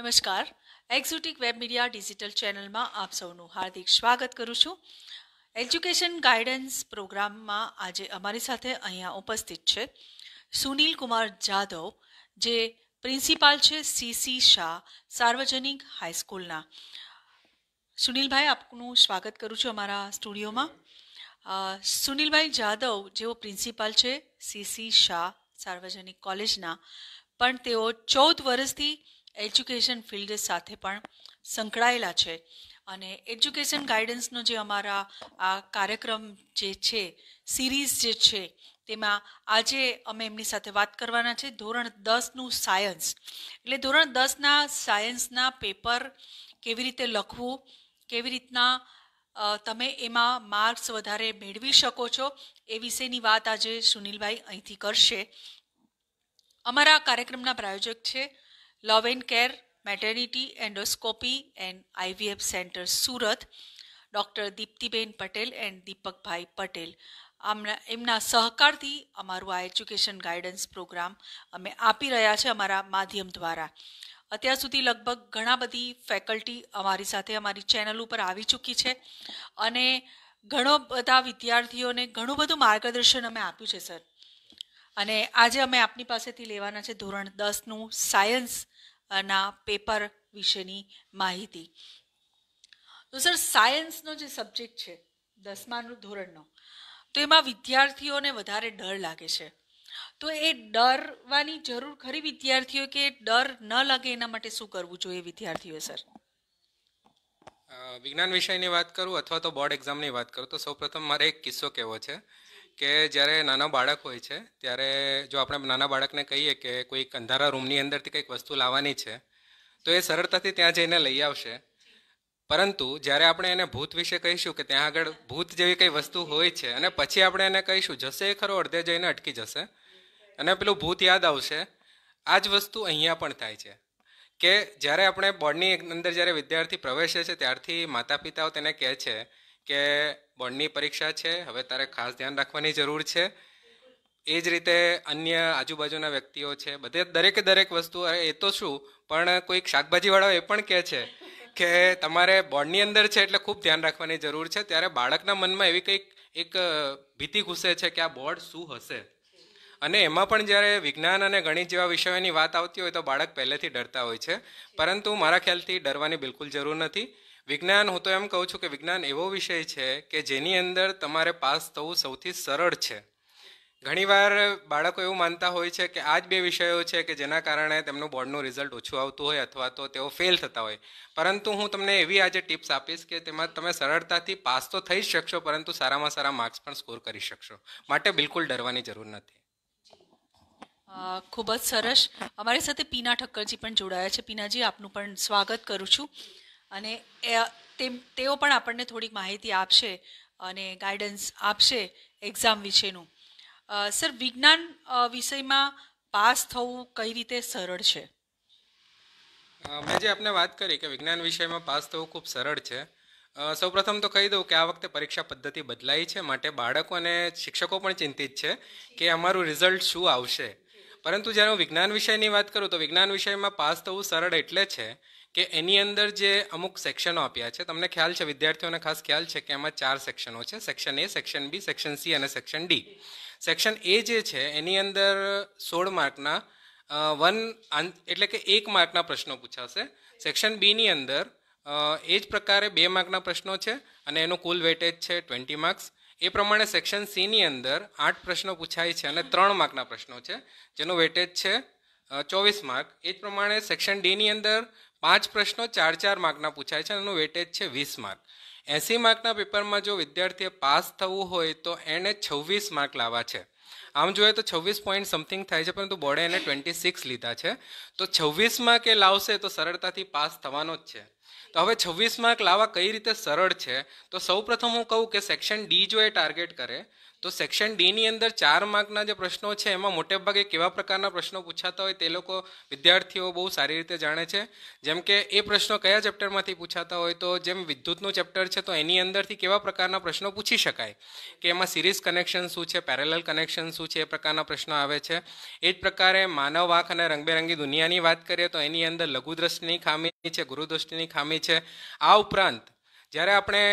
નમસ્કાર. Exotic web media digital ચેનલમાં આપ સૌનું હાર્દિક સ્વાગત કરું છું. એજ્યુકેશન ગાઈડન્સ પ્રોગ્રામમાં આજે અમારી સાથે અહીંયા ઉપસ્થિત છે સુનિલ કુમાર જાધવ, જે પ્રિન્સિપાલ છે સીસી શાહ સાર્વજનિક હાઈસ્કૂલના સુનિલભાઈ, આપનું સ્વાગત કરું છું અમારા સ્ટુડિયોમાં. સુનિલભાઈ જાદવ જેઓ પ્રિન્સિપાલ છે સીસી શાહ સાર્વજનિક કોલેજના પણ તેઓ ચૌદ વર્ષથી એજ્યુકેશન ફિલ્ડ સાથે પણ સંકળાયેલા છે. અને એજ્યુકેશન ગાઈડન્સનો જે અમારા આ કાર્યક્રમ જે છે, સિરીઝ જે છે, તેમાં આજે અમે એમની સાથે વાત કરવાના છે. ધોરણ દસનું સાયન્સ. એટલે ધોરણ દસના સાયન્સના પેપર કેવી રીતે લખવું, કેવી રીતના તમે એમાં માર્ક્સ વધારે મેળવી શકો છો, એ વિશેની વાત આજે સુનિલભાઈ અહીંથી કરશે. અમારા કાર્યક્રમના પ્રાયોજક છે love and care maternity endoscopy and IVF centre Surat doctor Diptiben Patel and Deepakbhai Patel આમના, એમના સહકારથી અમારું આ એજ્યુકેશન ગાઈડન્સ પ્રોગ્રામ અમે આપી રહ્યા છે અમારા માધ્યમ દ્વારા. અત્યાર સુધી લગભગ ઘણા બધી ફેકલ્ટી અમારી સાથે અમારી ચેનલ ઉપર આવી ચૂકી છે અને ઘણો બધા વિદ્યાર્થીઓને ઘણું બધું માર્ગદર્શન અમે આપ્યું છે, સર. અને આજે અમે આપની પાસેથી લેવાના છે ધોરણ દસનું સાયન્સ ના પેપર વિશેની માહિતી. તો સર, સાયન્સનો જે સબ્જેક્ટ છે, દસમાનું ધોરણનો, તો એમાં વિદ્યાર્થીઓને વધારે ડર લાગે છે. તો એ ડરવાની જરૂર ખરી વિદ્યાર્થીઓ કે ડર ન લાગે એના માટે શું કરવું જોઈએ વિદ્યાર્થીઓ, સર? વિજ્ઞાન વિષયની વાત કરું અથવા તો બોર્ડ એક્ઝામની વાત કરું તો સૌપ્રથમ મારે એક કિસ્સો કહેવો છે. કે જ્યારે નાના બાળક હોય છે, ત્યારે જો આપણે નાના બાળકને કહીએ કે કોઈક અંધારા રૂમની અંદરથી કંઈક વસ્તુ લાવવાની છે, તો એ સરળતાથી ત્યાં જઈને લઈ આવશે. પરંતુ જ્યારે આપણે એને ભૂત વિશે કહીશું કે ત્યાં આગળ ભૂત જેવી કંઈ વસ્તુ હોય છે, અને પછી આપણે એને કહીશું, જશે એ ખરો, અડધે જઈને અટકી જશે. અને પેલું ભૂત યાદ આવશે આ જ વસ્તુ અહીંયા પણ થાય છે. કે જ્યારે આપણે બોર્ડની અંદર જ્યારે વિદ્યાર્થી પ્રવેશે છે, ત્યારથી માતા પિતાઓ તેને કહે છે કે બોર્ડની પરીક્ષા છે, હવે તારે ખાસ ધ્યાન રાખવાની જરૂર છે. એ જ રીતે અન્ય આજુબાજુના વ્યક્તિઓ છે, બધે દરેકે દરેક વસ્તુ એ તો શું, પણ કોઈક શાકભાજીવાળાઓ એ પણ કહે છે કે તમારે બોર્ડની અંદર છે એટલે ખૂબ ધ્યાન રાખવાની જરૂર છે. ત્યારે બાળકના મનમાં એવી કંઈક, એક ભીતિ ઘૂસે છે કે આ બોર્ડ શું હશે? અને એમાં પણ જ્યારે વિજ્ઞાન અને ગણિત જેવા વિષયોની વાત આવતી હોય તો બાળક પહેલેથી ડરતા હોય છે. પરંતુ મારા ખ્યાલથી ડરવાની બિલકુલ જરૂર નથી. વિજ્ઞાન, હું તો એમ કહું છું કે વિજ્ઞાન એવો વિષય છે કે જેની અંદર તમારે પાસ થવું સૌથી સરળ છે. ઘણીવાર બાળકો એવું માનતા હોય છે કે આ જ બે વિષયો છે કે જેના કારણે તેમનું બોર્ડનું રિઝલ્ટ ઓછું આવતું હોય અથવા તો તેઓ ફેલ થતા હોય. પરંતુ હું તમને એવી આજે ટિપ્સ આપીશ કે તેમાં તમે સરળતાથી પાસ તો થઈ જ શકશો, પરંતુ સારામાં સારા માર્ક્સ પણ સ્કોર કરી શકશો. માટે બિલકુલ ડરવાની જરૂર નથી. ખૂબ જ સરસ. અમારી સાથે પીના ઠક્કરજી પણ જોડાયા છે. પીનાજી, આપનું પણ સ્વાગત કરું છું. અને તેઓ પણ આપણને થોડીક માહિતી આપશે અને ગાઈડન્સ આપશે એક્ઝામ વિશેનું. સર, વિજ્ઞાન વિષયમાં પાસ થવું કઈ રીતે સરળ છે? મેં જે આપને વાત કરી કે વિજ્ઞાન વિષયમાં પાસ થવું ખૂબ સરળ છે સૌપ્રથમ તો કહી દઉં કે આ વખતે પરીક્ષા પદ્ધતિ બદલાઈ છે, માટે બાળકો અને શિક્ષકો પણ ચિંતિત છે કે અમારું રિઝલ્ટ શું આવશે. પરંતુ જ્યારે હું વિજ્ઞાન વિષયની વાત કરું તો વિજ્ઞાન વિષયમાં પાસ થવું સરળ એટલે છે કે એની અંદર જે અમુક સેક્શનો આપ્યા છે, તમને ખ્યાલ છે, વિદ્યાર્થીઓને ખાસ ખ્યાલ છે કે એમાં ચાર સેક્શનો છે, section A section B section C અને સેક્શન ડી સેક્શન એ જે છે, એની અંદર સોળ માર્કના વન એટલે કે એક માર્કના પ્રશ્નો પૂછાશે. સેક્શન બીની અંદર એ જ પ્રકારે બે માર્કના પ્રશ્નો છે અને એનું કુલ વેટેજ છે ટ્વેન્ટી માર્ક્સ એ પ્રમાણે સેક્શન સીની અંદર આઠ પ્રશ્નો પૂછાય છે અને ત્રણ માર્કના પ્રશ્નો છે, જેનું વેટેજ છે ચોવીસ માર્ક. એ જ પ્રમાણે સેક્શન ડીની અંદર પાંચ પ્રશ્નો ચાર ચાર માર્કના પૂછાય છે એનું વેટેજ છે વીસ માર્ક. એંસી માર્કના પેપરમાં જો વિદ્યાર્થીએ પાસ થવું હોય તો એણે છવ્વીસ માર્ક લાવવા છે. આમ જોઈએ તો છવ્વીસ પોઈન્ટ સમથિંગ થાય છે, પરંતુ બોર્ડે એને ટ્વેન્ટી સિક્સ લીધા છે. તો છવ્વીસ માર્ક એ લાવશે તો સરળતાથી પાસ થવાનો જ છે. તો હવે છવ્વીસ માર્ક લાવવા કઈ રીતે સરળ છે? તો સૌ પ્રથમ હું કહું કે સેક્શન ડી જો એ ટાર્ગેટ કરે તો સેક્શન ડીની અંદર ચાર માર્કના જે પ્રશ્નો છે, એમાં મોટે ભાગે કેવા પ્રકારના પ્રશ્નો પૂછાતા હોય તે લોકો વિદ્યાર્થીઓ બહુ સારી રીતે જાણે છે. જેમ કે એ પ્રશ્નો કયા ચેપ્ટરમાંથી પૂછાતા હોય તો જેમ વિદ્યુતનું ચેપ્ટર છે તો એની અંદરથી કેવા પ્રકારના પ્રશ્નો પૂછી શકાય? કે એમાં સિરીઝ કનેક્શન શું છે, પેરેલલ કનેક્શન શું છે, એ પ્રકારના પ્રશ્નો આવે છે. એ જ પ્રકારે માનવ આંખ અને રંગબેરંગી દુનિયાની વાત કરીએ તો એની અંદર લઘુદ્રષ્ટિની ખામી છે, ગુરુદ્રષ્ટિની ખામી છે. આ ઉપરાંત જ્યારે આપણે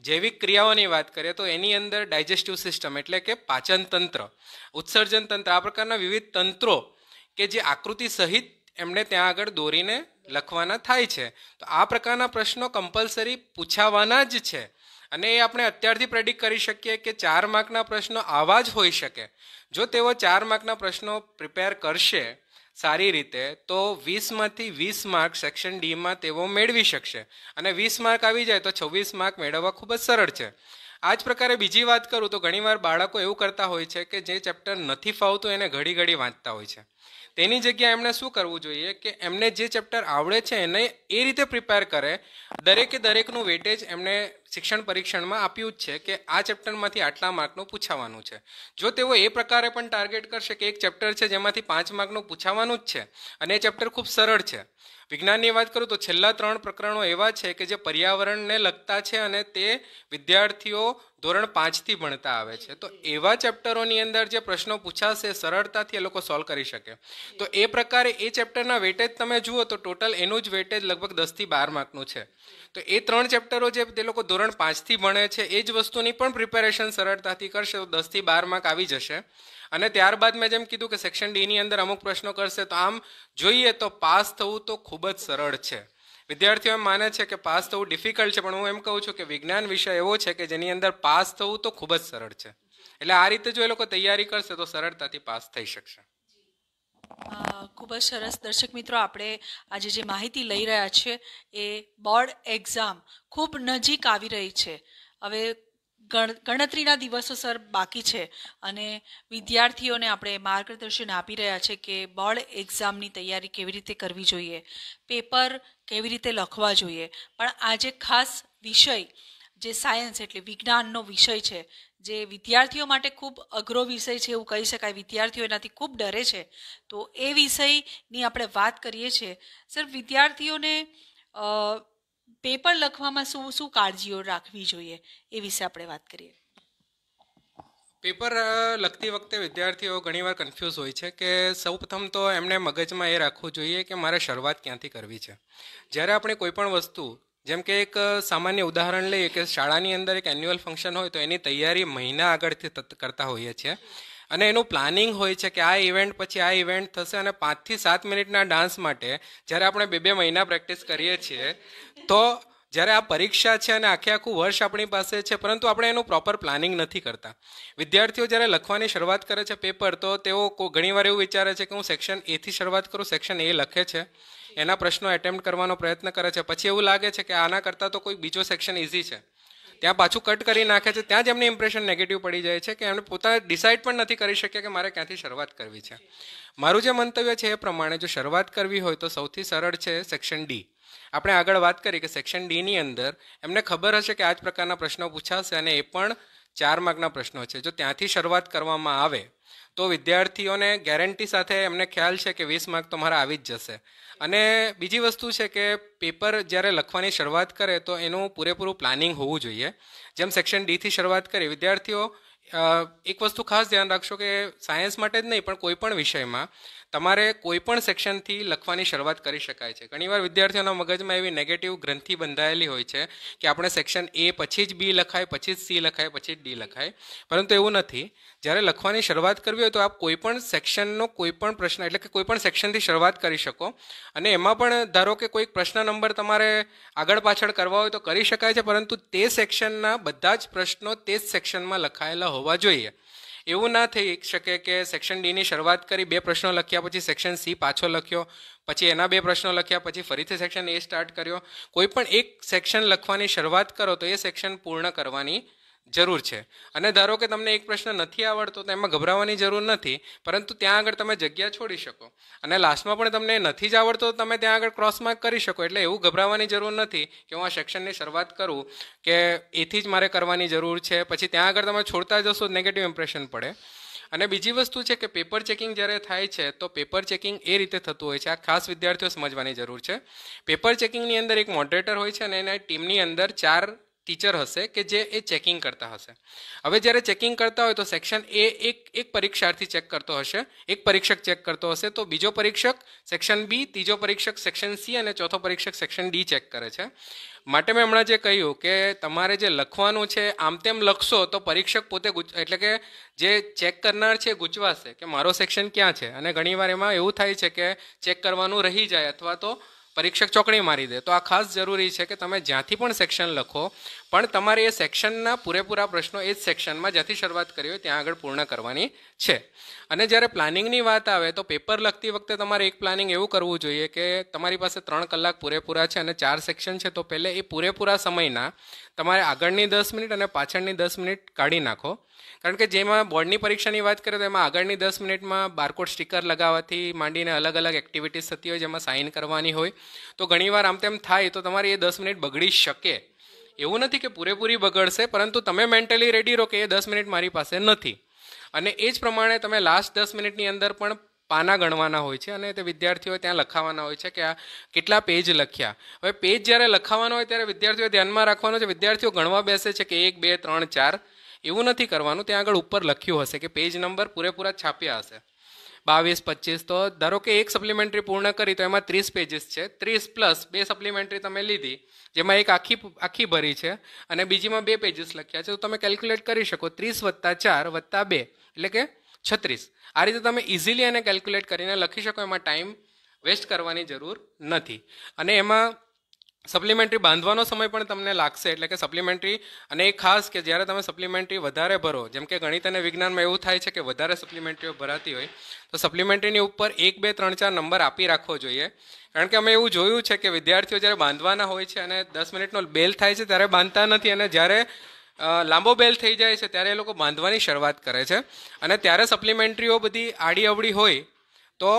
જૈવિક ક્રિયાઓની વાત કરીએ તો એની અંદર ડાયજેસ્ટિવ સિસ્ટમ એટલે કે પાચન તંત્ર, ઉત્સર્જન તંત્ર, આ પ્રકારના વિવિધ તંત્રો કે જે આકૃતિ સહિત એમણે ત્યાં આગળ દોરીને લખવાના થાય છે. તો આ પ્રકારના પ્રશ્નો કમ્પલસરી પૂછાવાના જ છે. અને એ આપણે અત્યારથી પ્રેડિક્ટ કરી શકીએ કે ચાર માર્કના પ્રશ્નો આવા જ હોઈ શકે. જો તેઓ ચાર માર્કના પ્રશ્નો પ્રિપેર કરશે સારી રીતે, તો વીસમાંથી વીસ માર્ક સેક્શન ડીમાં તેઓ મેળવી શકશે. અને વીસ માર્ક આવી જાય તો છવ્વીસ માર્ક મેળવવા ખૂબ જ સરળ છે. આ જ પ્રકારે બીજી વાત કરું તો ઘણીવાર બાળકો એવું કરતા હોય છે કે જે ચેપ્ટર નથી ફાવતું એને ઘડી ઘડી વાંચતા હોય છે. તેની જગ્યાએ એમણે શું કરવું જોઈએ કે એમને જે ચેપ્ટર આવડે છે એને એ રીતે પ્રિપેર કરે. દરેકે દરેકનું વેટેજ એમને શિક્ષણ પરીક્ષણમાં આપ્યું જ છે કે આ ચેપ્ટરમાંથી આટલા માર્કનું પૂછાવાનું છે. જો તેઓ એ પ્રકારે પણ ટાર્ગેટ કરશે કે એક ચેપ્ટર છે જેમાંથી પાંચ માર્કનું પૂછાવાનું જ છે અને એ ચેપ્ટર ખૂબ સરળ છે. વિજ્ઞાનની વાત કરું તો છેલ્લા ત્રણ પ્રકરણો એવા છે કે જે પર્યાવરણને લગતા છે અને તે વિદ્યાર્થીઓ ધોરણ પાંચથી ભણતા આવે છે. તો એવા ચેપ્ટરોની અંદર જે પ્રશ્નો પૂછાશે, સરળતાથી એ લોકો સોલ્વ કરી શકે. તો એ પ્રકારે એ ચેપ્ટરના વેટેજ તમે જુઓ તો ટોટલ એનું જ વેટેજ લગભગ દસથી બાર માર્કનું છે. તો એ ત્રણ ચેપ્ટરો જે તે લોકો ધોરણ પાંચથી ભણે છે, એ જ વસ્તુની પણ પ્રિપેરેશન સરળતાથી કરશે તો દસથી બાર માર્ક આવી જશે. અને ત્યારબાદ મેં જેમ કીધું કે સેક્શન ડીની અંદર અમુક પ્રશ્નો કરશે, તો આમ જોઈએ તો પાસ થવું તો ખૂબ જ સરળ છે. વિદ્યાર્થીઓ એમ માને છે કે પાસ થવું ડિફિકલ્ટ છે, પણ હું એમ કહું છું કે વિજ્ઞાન વિષય એવો છે કે જેની અંદર પાસ થવું તો ખૂબ જ સરળ છે. એટલે આ રીતે જો એ લોકો તૈયારી કરશે, તો સરળતાથી પાસ થઈ શકશે. ખૂબ જ સરસ. દર્શક મિત્રો, આપણે આજે જે માહિતી લઈ રહ્યા છે, એ બોર્ડ એક્ઝામ ખૂબ નજીક આવી રહી છે. હવે ગણતરીના દિવસો સર બાકી છે. અને વિદ્યાર્થીઓને આપણે માર્ગદર્શન આપી રહ્યા છે કે બોર્ડ એક્ઝામની તૈયારી કેવી રીતે કરવી જોઈએ, પેપર કેવી રીતે લખવા જોઈએ. પણ આજે ખાસ વિષય, જે સાયન્સ એટલે વિજ્ઞાનનો વિષય છે, જે વિદ્યાર્થીઓ માટે ખૂબ અઘરો વિષય છે એવું કહી શકાય, વિદ્યાર્થીઓ એનાથી ખૂબ ડરે છે, તો એ વિષયની આપણે વાત કરીએ છીએ. સર, વિદ્યાર્થીઓને પેપર લખવામાં શું શું કાળજીઓ રાખવી જોઈએ એ વિશે આપણે વાત કરીએ. પેપર લખતી વખતે વિદ્યાર્થીઓ ઘણીવાર કન્ફ્યુઝ હોય છે કે સૌપ્રથમ તો એમને મગજમાં એ રાખવું જોઈએ કે મારે શરૂઆત ક્યાંથી કરવી છે. જ્યારે આપણે કોઈ પણ વસ્તુ, જેમ કે એક સામાન્ય ઉદાહરણ લઈએ કે શાળાની અંદર એક એન્યુઅલ ફંક્શન હોય તો એની તૈયારી મહિના આગળથી કરતા હોઈએ છીએ. અને એનું પ્લાનિંગ હોય છે કે આ ઇવેન્ટ પછી આ ઇવેન્ટ થશે અને પાંચથી સાત મિનિટના ડાન્સ માટે જ્યારે આપણે બે બે મહિના પ્રેક્ટિસ કરીએ છીએ, તો જ્યારે આ પરીક્ષા છે અને આખે આખું વર્ષ આપણી પાસે છે, પરંતુ આપણે એનું પ્રોપર પ્લાનિંગ નથી કરતા. વિદ્યાર્થીઓ જ્યારે લખવાની શરૂઆત કરે છે પેપર તો તેઓ ઘણીવાર એવું વિચારે છે કે હું સેક્શન એથી શરૂઆત કરું સેક્શન એ લખે છે. એના પ્રશ્નો એટેમ્પ્ટ કરવાનો પ્રયત્ન કરે છે. પછી એવું લાગે છે કે આના કરતાં તો કોઈ બીજો સેક્શન ઇઝી છે. ત્યાં પાછું કટ કરી નાખે છે. ત્યાં જ એમને ઇમ્પ્રેશન નેગેટિવ પડી જાય છે કે એમને પોતા ડિસાઇડ પણ નથી કરી શક્યા કે મારે ક્યાંથી શરૂઆત કરવી છે. મારું જે મંતવ્ય છે એ પ્રમાણે જો શરૂઆત કરવી હોય તો સૌથી સરળ છે સેક્શન ડી આપણે આગળ વાત કરી કે સેક્શન ડીની અંદર એમને ખબર હશે કે આ જ પ્રકારના પ્રશ્નો પૂછાશે અને એ પણ ચાર માર્કના પ્રશ્નો છે. જો ત્યાંથી શરૂઆત કરવામાં આવે, તો વિદ્યાર્થીઓને ગેરંટી સાથે એમને ખ્યાલ છે કે વીસ માર્ક તો મારા આવી જ જશે. અને બીજી વસ્તુ છે કે પેપર જ્યારે લખવાની શરૂઆત કરે, તો એનું પૂરેપૂરું પ્લાનિંગ હોવું જોઈએ. જેમ સેક્શન ડીથી શરૂઆત કરી, વિદ્યાર્થીઓ એક વસ્તુ ખાસ ધ્યાન રાખશો કે સાયન્સ માટે જ નહીં, પણ કોઈ પણ વિષયમાં તમારે કોઈ પણ સેક્શનથી લખવાની શરૂઆત કરી શકાય છે. ઘણીવાર વિદ્યાર્થીઓના મગજમાં એવી નેગેટિવ ગ્રંથિ બંધાયેલી હોય છે કે આપણે સેક્શન એ પછી જ બી લખાય, પછી જ સી લખાય, પછી જ ડી લખાય. પરંતુ એવું નથી. જ્યારે લખવાની શરૂઆત કરવી હોય તો આપ કોઈ પણ સેક્શનનો કોઈ પણ પ્રશ્ન, એટલે કે કોઈ પણ સેક્શનથી શરૂઆત કરી શકો. અને એમાં પણ ધારો કે કોઈક પ્રશ્ન નંબર તમારે આગળ પાછળ કરવા હોય તો કરી શકાય છે, પરંતુ તે સેક્શનના બધા જ પ્રશ્નો તે જ સેક્શનમાં લખાયેલા હોવા જોઈએ. એવું ના થઈ શકે કે સેક્શન ડીની શરૂઆત કરી, બે પ્રશ્નો લખ્યા, પછી સેક્શન સી પાછો લખ્યો, પછી એના બે પ્રશ્નો લખ્યા, પછી ફરીથી સેક્શન એ સ્ટાર્ટ કર્યો. કોઈ પણ એક સેક્શન લખવાની શરૂઆત કરો તો એ સેક્શન પૂર્ણ કરવાની જરૂર છે. અને ધારો કે તમને એક પ્રશ્ન નથી આવડતો, તો એમાં ગભરાવાની જરૂર નથી, પરંતુ ત્યાં આગળ તમે જગ્યા છોડી શકો. અને લાસ્ટમાં પણ તમને નથી જ આવડતો, તો તમે ત્યાં આગળ ક્રોસ માર્ક કરી શકો. એટલે એવું ગભરાવાની જરૂર નથી કે હું આ સેક્શનની શરૂઆત કરું, કે એથી જ મારે કરવાની જરૂર છે. પછી ત્યાં આગળ તમે છોડતા જશો નેગેટિવ ઇમ્પ્રેશન પડે. અને બીજી વસ્તુ છે કે પેપર ચેકિંગ જ્યારે થાય છે, તો પેપર ચેકિંગ એ રીતે થતું હોય છે. આ ખાસ વિદ્યાર્થીઓ સમજવાની જરૂર છે. પેપર ચેકિંગની અંદર એક મોડરેટર હોય છે અને એના ટીમની અંદર ચાર ટીચર હશે કે જે એ ચેકિંગ કરતા હશે. હવે જ્યારે ચેકિંગ કરતા હોય તો સેક્શન એ એક એક પરીક્ષાર્થી ચેક કરતો હશે. એક પરીક્ષક ચેક કરતો હશે તો બીજો પરીક્ષક સેક્શન બી, ત્રીજો પરીક્ષક સેક્શન સી અને ચોથો પરીક્ષક સેક્શન ડી ચેક કરે છે. માટે મેં હમણાં જે કહ્યું કે તમારે જે લખવાનું છે, આમ તેમ લખશો તો પરીક્ષક પોતે એટલે કે જે ચેક કરનાર છે ગુચવાશે કે મારો સેક્શન ક્યાં છે? અને ઘણીવાર એમાં એવું થાય છે કે ચેક કરવાનું રહી જાય અથવા તો પરીક્ષક ચોકડી મારી દે. તો આ ખાસ જરૂરી છે કે તમે જ્યાંથી પણ સેક્શન લખો, પણ તમારે એ સેક્શનના પૂરેપૂરા પ્રશ્નો એ જ સેક્શનમાં જ્યાંથી શરૂઆત કરી હોય ત્યાં આગળ પૂર્ણ કરવાની છે. અને જ્યારે પ્લાનિંગની વાત આવે તો પેપર લખતી વખતે તમારે એક પ્લાનિંગ એવું કરવું જોઈએ કે તમારી પાસે ત્રણ કલાક પૂરેપૂરા છે અને ચાર સેક્શન છે, તો પહેલે એ પૂરેપૂરા સમયના તમારે આગળની દસ મિનિટ અને પાછળની દસ મિનિટ કાઢી નાખો. કારણ કે જેમાં બોર્ડની પરીક્ષાની વાત કરીએ તો એમાં આગળની દસ મિનિટમાં બારકોડ સ્ટીકર લગાવવાથી માંડીને અલગ અલગ એક્ટિવિટીઝ થતી હોય, જેમાં સાઇન કરવાની હોય. તો ઘણીવાર આમ તેમ થાય તો તમારી એ દસ મિનિટ બગડી શકે. એવું નથી કે પૂરેપૂરી બગડશે, પરંતુ તમે મેન્ટલી રેડી રહો કે એ દસ મિનિટ મારી પાસે નથી. અને એ જ પ્રમાણે તમે લાસ્ટ દસ મિનિટની અંદર પણ પાના ગણવાના હોય છે અને તે વિદ્યાર્થીઓ ત્યાં લખાવાના હોય છે કે આ કેટલા પેજ લખ્યા. હવે પેજ જ્યારે લખાવાનો હોય ત્યારે વિદ્યાર્થીઓ ધ્યાનમાં રાખવાનું છે. વિદ્યાર્થીઓ ગણવા બેસે છે કે એક, બે, ત્રણ, ચાર. એવું નથી કરવાનું. ત્યાં આગળ ઉપર લખ્યું હશે કે પેજ નંબર પૂરેપૂરા છાપ્યા હશે. બાવીસ, પચીસ, તો ધારો કે એક સપ્લિમેન્ટરી પૂર્ણ કરી, તો એમાં ત્રીસ પેજીસ છે. ત્રીસ પ્લસ બે સપ્લિમેન્ટરી તમે લીધી, જેમાં એક આખી આખી ભરી છે અને બીજીમાં બે પેજીસ લખ્યા છે. તો તમે કેલ્ક્યુલેટ કરી શકો. ત્રીસ વત્તા ચાર વત્તા બે, એટલે કે છત્રીસ. આ રીતે તમે ઇઝીલી એને કેલ્ક્યુલેટ કરીને લખી શકો. એમાં ટાઈમ વેસ્ટ કરવાની જરૂર નથી. અને એમાં સપ્લિમેન્ટરી બાંધવાનો સમય પણ તમને લાગશે, એટલે કે સપ્લિમેન્ટરી અને એ ખાસ કે જ્યારે તમે સપ્લિમેન્ટરી વધારે ભરો, જેમ કે ગણિત અને વિજ્ઞાનમાં એવું થાય છે કે વધારે સપ્લિમેન્ટરીઓ ભરાતી હોય, તો સપ્લિમેન્ટરીની ઉપર એક, બે, ત્રણ, ચાર નંબર આપી રાખવો જોઈએ. કારણ કે અમે એવું જોયું છે કે વિદ્યાર્થીઓ જ્યારે બાંધવાના હોય છે અને દસ મિનિટનો બેલ થાય છે ત્યારે બાંધતા નથી અને જ્યારે લાંબો બેલ થઈ જાય છે ત્યારે એ લોકો બાંધવાની શરૂઆત કરે છે. અને ત્યારે સપ્લિમેન્ટરીઓ બધી આડી અવળી હોય, તો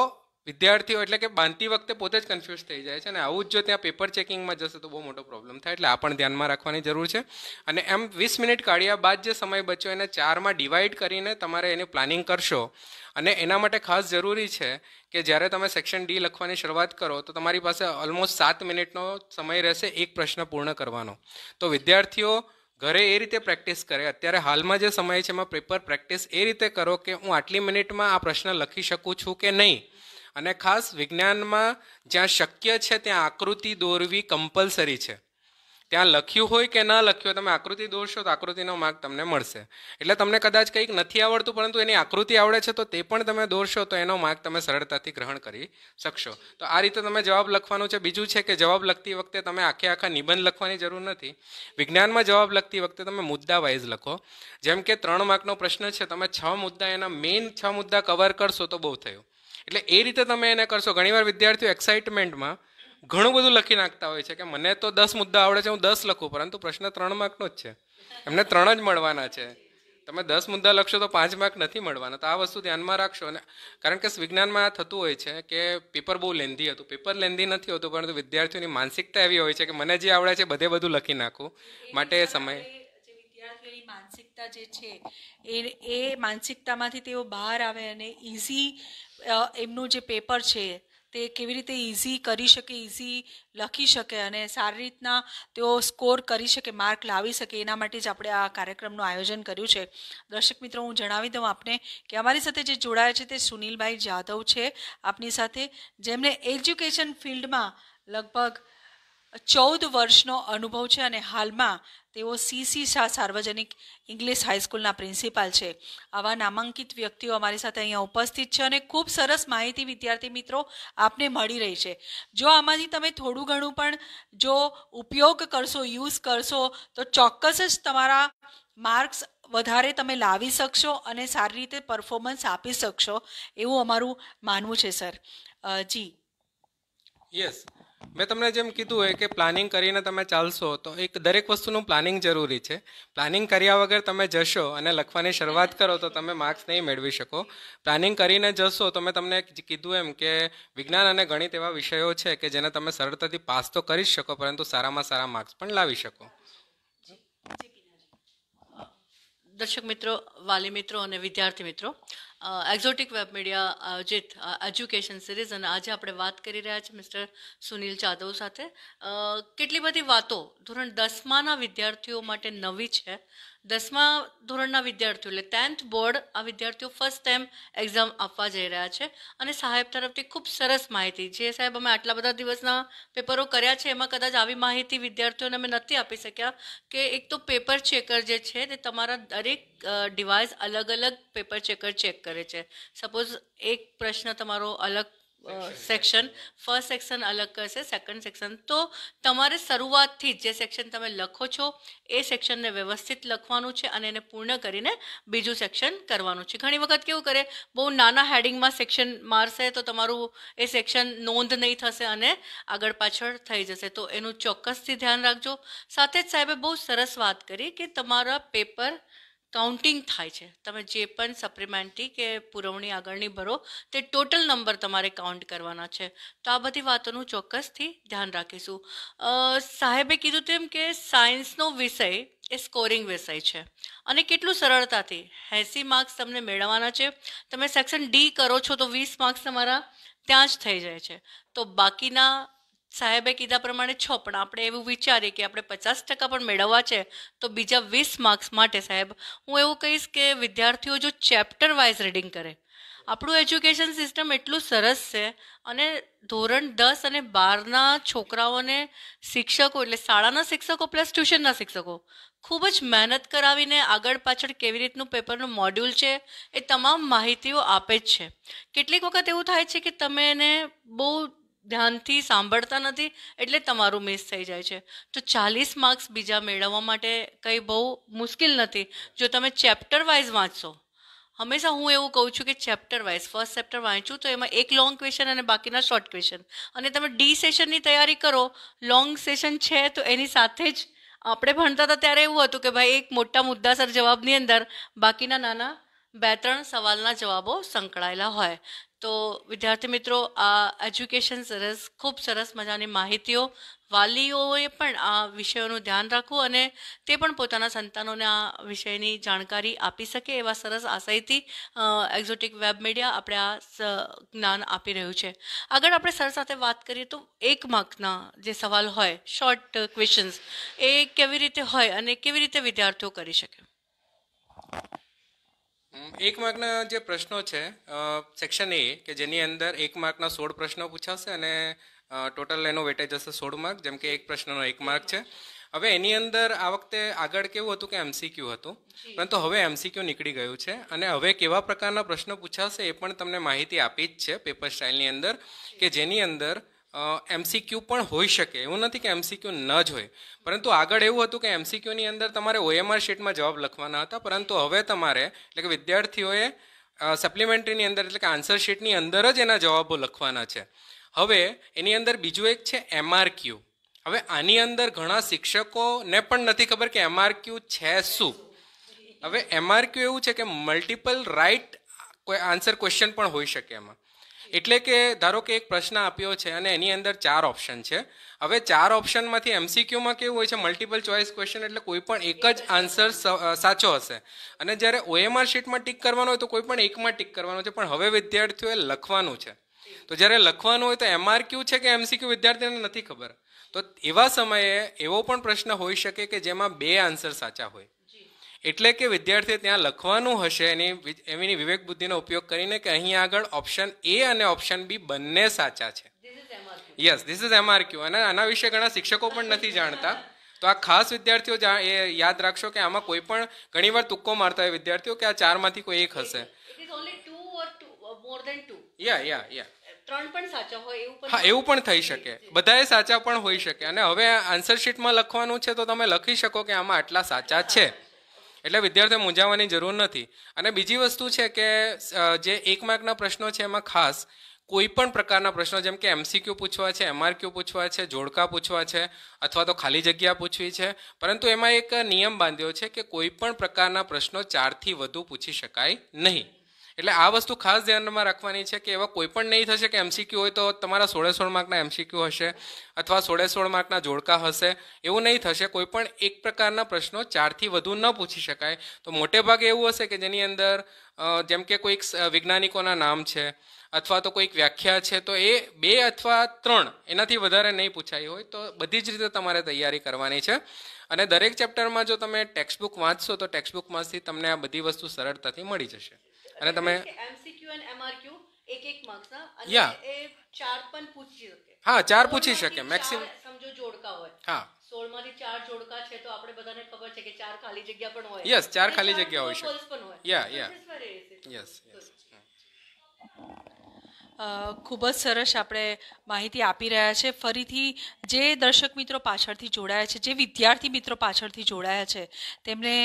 વિદ્યાર્થીઓ એટલે કે બાંધતી વખતે પોતે જ કન્ફ્યુઝ થઈ જાય છે અને આવું જ જો ત્યાં પેપર ચેકિંગમાં જશે તો બહુ મોટો પ્રોબ્લેમ થાય એટલે આ પણ ધ્યાનમાં રાખવાની જરૂર છે. અને એમ વીસ મિનિટ કાઢ્યા બાદ જે સમય બચ્યો એને ચારમાં ડિવાઈડ કરીને તમારે એની પ્લાનિંગ કરશો. અને એના માટે ખાસ જરૂરી છે કે જ્યારે તમે સેક્શન ડી લખવાની શરૂઆત કરો તો તમારી પાસે ઓલમોસ્ટ સાત મિનિટનો સમય રહેશે એક પ્રશ્ન પૂર્ણ કરવાનો. તો વિદ્યાર્થીઓ ઘરે એ રીતે પ્રેક્ટિસ કરે. અત્યારે હાલમાં જે સમય છે એમાં પેપર પ્રેક્ટિસ એ રીતે કરો કે હું આટલી મિનિટમાં આ પ્રશ્ન લખી શકું છું કે નહીં? અને ખાસ વિજ્ઞાનમાં જ્યાં શક્ય છે ત્યાં આકૃતિ દોરવી કમ્પલસરી છે. ત્યાં લખ્યું હોય કે ન લખ્યું તમે આકૃતિ દોરશો તો આકૃતિનો માર્ક તમને મળશે. એટલે તમને કદાચ કંઈક નથી આવડતું, પરંતુ એની આકૃતિ આવડે છે તો તે પણ તમે દોરશો તો એનો માર્ક તમે સરળતાથી ગ્રહણ કરી શકશો. તો આ રીતે તમે જવાબ લખવાનું છે. બીજું છે કે જવાબ લખતી વખતે તમે આખે આખા નિબંધ લખવાની જરૂર નથી. વિજ્ઞાનમાં જવાબ લખતી વખતે તમે મુદ્દા વાઇઝ લખો. જેમ કે ત્રણ માર્કનો પ્રશ્ન છે, તમે છ મુદ્દા એના મેઇન છ મુદ્દા કવર કરશો તો બહુ થયું. એટલે એ રીતે તમે એને કરશો. ઘણીવાર વિદ્યાર્થીઓ એક્સાઇટમેન્ટમાં ઘણું બધું લખી નાખતા હોય છે કે મને તો દસ મુદ્દા આવડે છે હું દસ લખું પરંતુ પ્રશ્ન ત્રણ માર્કનો જ છે. એમને ત્રણ જ મળવાના છે. તમે દસ મુદ્દા લખશો તો પાંચ માર્ક નથી મળવાના. તો આ વસ્તુ ધ્યાનમાં રાખશો અને કારણ કે વિજ્ઞાનમાં આ થતું હોય છે કે પેપર બહુ લેન્ધી હતું. પેપર લેન્ધી નથી હોતું પરંતુ વિદ્યાર્થીઓની માનસિકતા એવી હોય છે કે મને જે આવડે છે બધે બધું લખી નાખું. માટે સમય વિદ્યાર્થીઓની માનસિકતા જે છે, એ એ માનસિકતામાંથી તેઓ બહાર આવે અને ઇઝી એમનું જે પેપર છે, તે કેવી રીતે ઇઝી કરી શકે ઇઝી લખી શકે અને સારી રીતના તેઓ સ્કોર કરી શકે માર્ક લાવી શકે, એના માટે જ આપણે આ કાર્યક્રમનું આયોજન કર્યું છે. દર્શક મિત્રો, હું જણાવી દઉં આપને કે અમારી સાથે જે જોડાયા છે તે સુનિલભાઈ જાધવ છે. આપની સાથે જેમણે એજ્યુકેશન ફિલ્ડમાં લગભગ ચૌદ વર્ષનો અનુભવ છે અને હાલમાં તેઓ સીસી શાહ સાર્વજનિક ઇંગ્લિશ હાઈસ્કૂલના પ્રિન્સિપાલ છે. આવા નામાંકિત વ્યક્તિઓ અમારી સાથે અહીંયા ઉપસ્થિત છે અને ખૂબ સરસ માહિતી વિદ્યાર્થી મિત્રો આપને મળી રહી છે. જો આમાંથી તમે થોડું ઘણું પણ જો ઉપયોગ કરશો યુઝ કરશો, તો ચોક્કસ જ તમારા માર્ક્સ વધારે તમે લાવી શકશો અને સારી રીતે પરફોર્મન્સ આપી શકશો એવું અમારું માનવું છે સર જી. યસ મેં તમને જેમ કીધું હોય કે પ્લાનિંગ કરીને તમે ચાલશો, તો એક દરેક વસ્તુનું પ્લાનિંગ જરૂરી છે. પ્લાનિંગ કર્યા વગર તમે જશો અને લખવાની શરૂઆત કરો, તો તમે માર્ક્સ નહીં મેળવી શકો. પ્લાનિંગ કરીને જશો, તો મેં તમને કીધું એમ કે વિજ્ઞાન અને ગણિત એવા વિષયો છે કે જેને તમે સરળતાથી પાસ તો કરી જ શકો, પરંતુ સારામાં સારા માર્ક્સ પણ લાવી શકો. દર્શક મિત્રો, વાલી મિત્રો અને વિદ્યાર્થી મિત્રો એક્ઝોટિક વેબ મીડિયા આયોજિત એજ્યુકેશન સિરીઝ અને આજે આપણે વાત કરી રહ્યા છીએ મિસ્ટર સુનિલ જાદવ સાથે. કેટલી બધી વાતો, ધોરણ દસમાના વિદ્યાર્થીઓ માટે નવી છે. દસમા ધોરણના વિદ્યાર્થીઓ, એટલે ટેન્થ બોર્ડ આ વિદ્યાર્થીઓ ફર્સ્ટ ટાઈમ એક્ઝામ આપવા જઈ રહ્યા છે. અને સાહેબ તરફથી ખૂબ સરસ માહિતી. જે સાહેબ અમે આટલા બધા દિવસના પેપરો કર્યા છે, એમાં કદાચ આવી માહિતી વિદ્યાર્થીઓને અમે નથી આપી શક્યા કે એક તો પેપર ચેકર જે છે, તે તમારા દરેક ડિવાઇસ અલગ અલગ પેપર ચેકર ચેક કરે છે. સપોઝ એક પ્રશ્ન તમારો અલગ સેક્શન ફર્સ્ટ સેક્શન અલગ કરશે સેકન્ડ સેક્શન તો તમારે શરૂઆતથી જે સેક્શન તમે લખો છો એ સેક્શનને વ્યવસ્થિત લખવાનું છે અને એને પૂર્ણ કરીને બીજું સેક્શન કરવાનું છે ઘણી વખત કેવું કરે બહુ નાના હેડિંગમાં સેક્શન મારશે તો તમારું એ સેક્શન નોંધ નહીં થશે અને આગળ પાછળ થઈ જશે તો એનું ચોક્કસથી ધ્યાન રાખજો સાથે જ સાહેબે બહુ સરસ વાત કરી કે તમારા પેપર કાઉન્ટિંગ થાય છે. તમે જે પણ સપ્લિમેન્ટરી કે પુરવણી આગળની ભરો, તે ટોટલ નંબર તમારે કાઉન્ટ કરવાના છે. તો આ બધી વાતોનું ચોક્કસથી ધ્યાન રાખીશું. સાહેબે કીધું તેમ કે સાયન્સનો વિષય એ સ્કોરિંગ વિષય છે. અને કેટલું સરળતાથી એંસી માર્ક્સ તમને મેળવવાના છે. તમે સેક્શન ડી કરો છો તો વીસ માર્ક્સ તમારા ત્યાં જ થઈ જાય છે. તો બાકીના સાહેબે કીધા પ્રમાણે છ, પણ આપણે એવું વિચારીએ કે આપણે પચાસ ટકા પણ મેળવવા છે, તો બીજા વીસ માર્ક્સ માટે સાહેબ, હું એવું કહીશ કે વિદ્યાર્થીઓ જો ચેપ્ટર વાઇઝ રીડિંગ કરે, આપણું એજ્યુકેશન સિસ્ટમ એટલું સરસ છે અને ધોરણ દસ અને બારના છોકરાઓને શિક્ષકો, એટલે શાળાના શિક્ષકો પ્લસ ટ્યુશનના શિક્ષકો, ખૂબ જ મહેનત કરાવીને આગળ પાછળ કેવી રીતનું પેપરનું મોડ્યુલ છે, એ તમામ માહિતીઓ આપે જ છે. કેટલીક વખત એવું થાય છે કે તમે એને બહુ ધ્યાનથી સાંભળતા નથી, એટલે તમારું મિસ થઈ જાય છે. તો ચાલીસ માર્ક્સ બીજા મેળવવા માટે કંઈ બહુ મુશ્કેલ નથી. જો તમે ચેપ્ટર વાઇઝ વાંચશો, હંમેશા હું એવું કહું છું કે ચેપ્ટર વાઇઝ ફર્સ્ટ ચેપ્ટર વાંચું તો એમાં એક લોંગ ક્વેશ્ચન અને બાકીના શોર્ટ ક્વેશ્ચન અને તમે ડી સેશનની તૈયારી કરો લોંગ સેશન છે તો એની સાથે જ આપણે ભણતા હતા ત્યારે એવું હતું કે ભાઈ એક મોટા મુદ્દાસર જવાબની અંદર બાકીના નાના બે ત્રણ સવાલના જવાબો સંકળાયેલા હોય. તો વિદ્યાર્થી મિત્રો, આ એજ્યુકેશન સરસ, ખૂબ સરસ મજાની માહિતીઓ, વાલીઓએ પણ આ વિષયોનું ધ્યાન રાખવું અને તે પણ પોતાના સંતાનોને આ વિષયની જાણકારી આપી શકે એવા સરસ આશયથી એક્ઝોટિક વેબ મીડિયા આપણે આ જ્ઞાન આપી રહ્યું છે. આગળ આપણે સર સાથે વાત કરીએ તો એક માર્કના જે સવાલ હોય શોર્ટ ક્વેશ્ચન્સ એ કેવી રીતે હોય અને કેવી રીતે વિદ્યાર્થીઓ કરી શકે? એક માર્કના જે પ્રશ્નો છે સેક્શન એ કે જેની અંદર એક માર્કના સોળ પ્રશ્નો પૂછાશે અને ટોટલ એનો વેટેજ હશે સોળ માર્ક જેમ કે એક પ્રશ્નનો એક માર્ક છે. હવે એની અંદર આ વખતે આગળ કેવું હતું કે એમસીક્યુ હતું. પરંતુ હવે એમસીક્યુ નીકળી ગયું છે અને હવે કેવા પ્રકારના પ્રશ્નો પૂછાશે એ પણ તમને માહિતી આપી જ છે પેપર સ્ટાઇલની અંદર કે જેની અંદર એમસીક્યુ પણ હોઈ શકે. એવું નથી કે એમસીક્યુ ન જ હોય. પરંતુ આગળ એવું હતું કે એમસીક્યુની અંદર તમારે ઓએમઆર શીટમાં જવાબ લખવાના હતા. પરંતુ હવે તમારે, એટલે કે વિદ્યાર્થીઓએ સપ્લિમેન્ટરીની અંદર, એટલે કે આન્સર શીટની અંદર જ એના જવાબો લખવાના છે. હવે એની અંદર બીજું એક છે એમઆરક્યુ હવે આની અંદર ઘણા શિક્ષકોને પણ નથી ખબર કે એમઆરક્યુ છે શું. હવે એમઆરક્યુ એવું છે કે મલ્ટિપલ રાઇટ આન્સર ક્વેશ્ચન પણ હોઈ શકે એમાં. એટલે કે ધારો કે એક પ્રશ્ન આપ્યો છે અને એની અંદર ચાર ઓપ્શન છે. હવે ચાર ઓપ્શનમાંથી એમસીક્યુમાં કેવું હોય છે? મલ્ટિપલ ચોઇસ ક્વેશ્ચન એટલે કોઈ પણ એક જ આન્સર સાચો હશે. અને જ્યારે ઓએમઆર શીટમાં ટીક કરવાનો હોય તો કોઈ પણ એકમાં ટીક કરવાનો છે. પણ હવે વિદ્યાર્થીઓએ લખવાનું છે. તો જ્યારે લખવાનું હોય તો એમઆરક્યુ છે કે એમસીક્યુ વિદ્યાર્થીને નથી ખબર. તો એવા સમયે એવો પણ પ્રશ્ન હોઈ શકે કે જેમાં બે આન્સર સાચા હોય. એટલે કે વિદ્યાર્થીએ ત્યાં લખવાનું હશે એની એમની વિવેક બુદ્ધિનો ઉપયોગ કરીને કે અહીં આગળ ઓપ્શન એ અને ઓપ્શન બી બંને સાચા છે. યસ ધીસ ઇઝ એમઆરક્યુ અને આના વિશે ઘણા શિક્ષકો પણ નથી જાણતા. તો આ ખાસ વિદ્યાર્થીઓ એ યાદ રાખશો કે આમાં કોઈ પણ ઘણીવાર તુક્કો મારતા હોય વિદ્યાર્થીઓ કે આ ચારમાંથી કોઈ એક હશે. યા યા યા ત્રણ પણ સાચા હોય એવું પણ હા એવું પણ થઈ શકે. બધાએ સાચા પણ હોઈ શકે. અને હવે આન્સર શીટમાં લખવાનું છે તો તમે લખી શકો કે આમાં આટલા સાચા છે. એટલે વિદ્યાર્થીઓ મૂંઝાવાની જરૂર નથી. અને બીજી વસ્તુ છે કે જે એક માર્કના પ્રશ્નો છે એમાં ખાસ કોઈ પણ પ્રકારના પ્રશ્નો, જેમ કે એમસીક્યુ પૂછવા છે, એમઆરક્યુ પૂછવા છે, જોડકા પૂછવા છે, અથવા તો ખાલી જગ્યા પૂછવી છે, પરંતુ એમાં એક નિયમ બાંધ્યો છે કે કોઈ પણ પ્રકારના પ્રશ્નો ચારથી વધુ પૂછી શકાય નહીં. એટલે આ વસ્તુ ખાસ ધ્યાનમાં રાખવાની છે કે એવા કોઈ પણ નહીં થશે કે એમસીક્યુ હોય તો તમારા સોળે સોળ માર્કના એમસીક્યુ હશે અથવા સોળે સોળ માર્કના જોડકા હશે. એવું નહીં થશે. કોઈ પણ એક પ્રકારના પ્રશ્નો ચારથી વધુ ન પૂછી શકાય. તો મોટે ભાગે એવું હશે કે જેની અંદર જેમ કે કોઈક વૈજ્ઞાનિકોના નામ છે અથવા તો કોઈક વ્યાખ્યા છે, તો એ બે અથવા ત્રણ એનાથી વધારે નહીં પૂછાઈ હોય, તો બધી જ રીતે તમારે તૈયારી કરવાની છે. અને દરેક ચેપ્ટરમાં જો તમે ટેક્સ્ટ બુક વાંચશો, તો ટેક્સ્ટબુકમાંથી તમને આ બધી વસ્તુ સરળતાથી મળી જશે. અને તમે એમસીક્યુ એન્ડ એમઆરક્યુ એક એક માર્ક્સના. અને એ ચાર પણ પૂછી શકે. હા ચાર પૂછી શકે મેક્સિમમ સમજો જોડકા હોય. હા. સોળમાંથી ચાર જોડકા છે તો આપણે બધાને ખબર છે કે ચાર ખાલી જગ્યા પણ હોય. યસ ચાર ખાલી જગ્યા હોય છે. પણ હોય. Very easy. યસ યસ ખૂબ જ સરસ આપણે માહિતી આપી રહ્યા છે. ફરીથી જે દર્શક મિત્રો પાછળથી જોડાયા છે જે વિદ્યાર્થી મિત્રો પાછળથી જોડાયા છે તેમને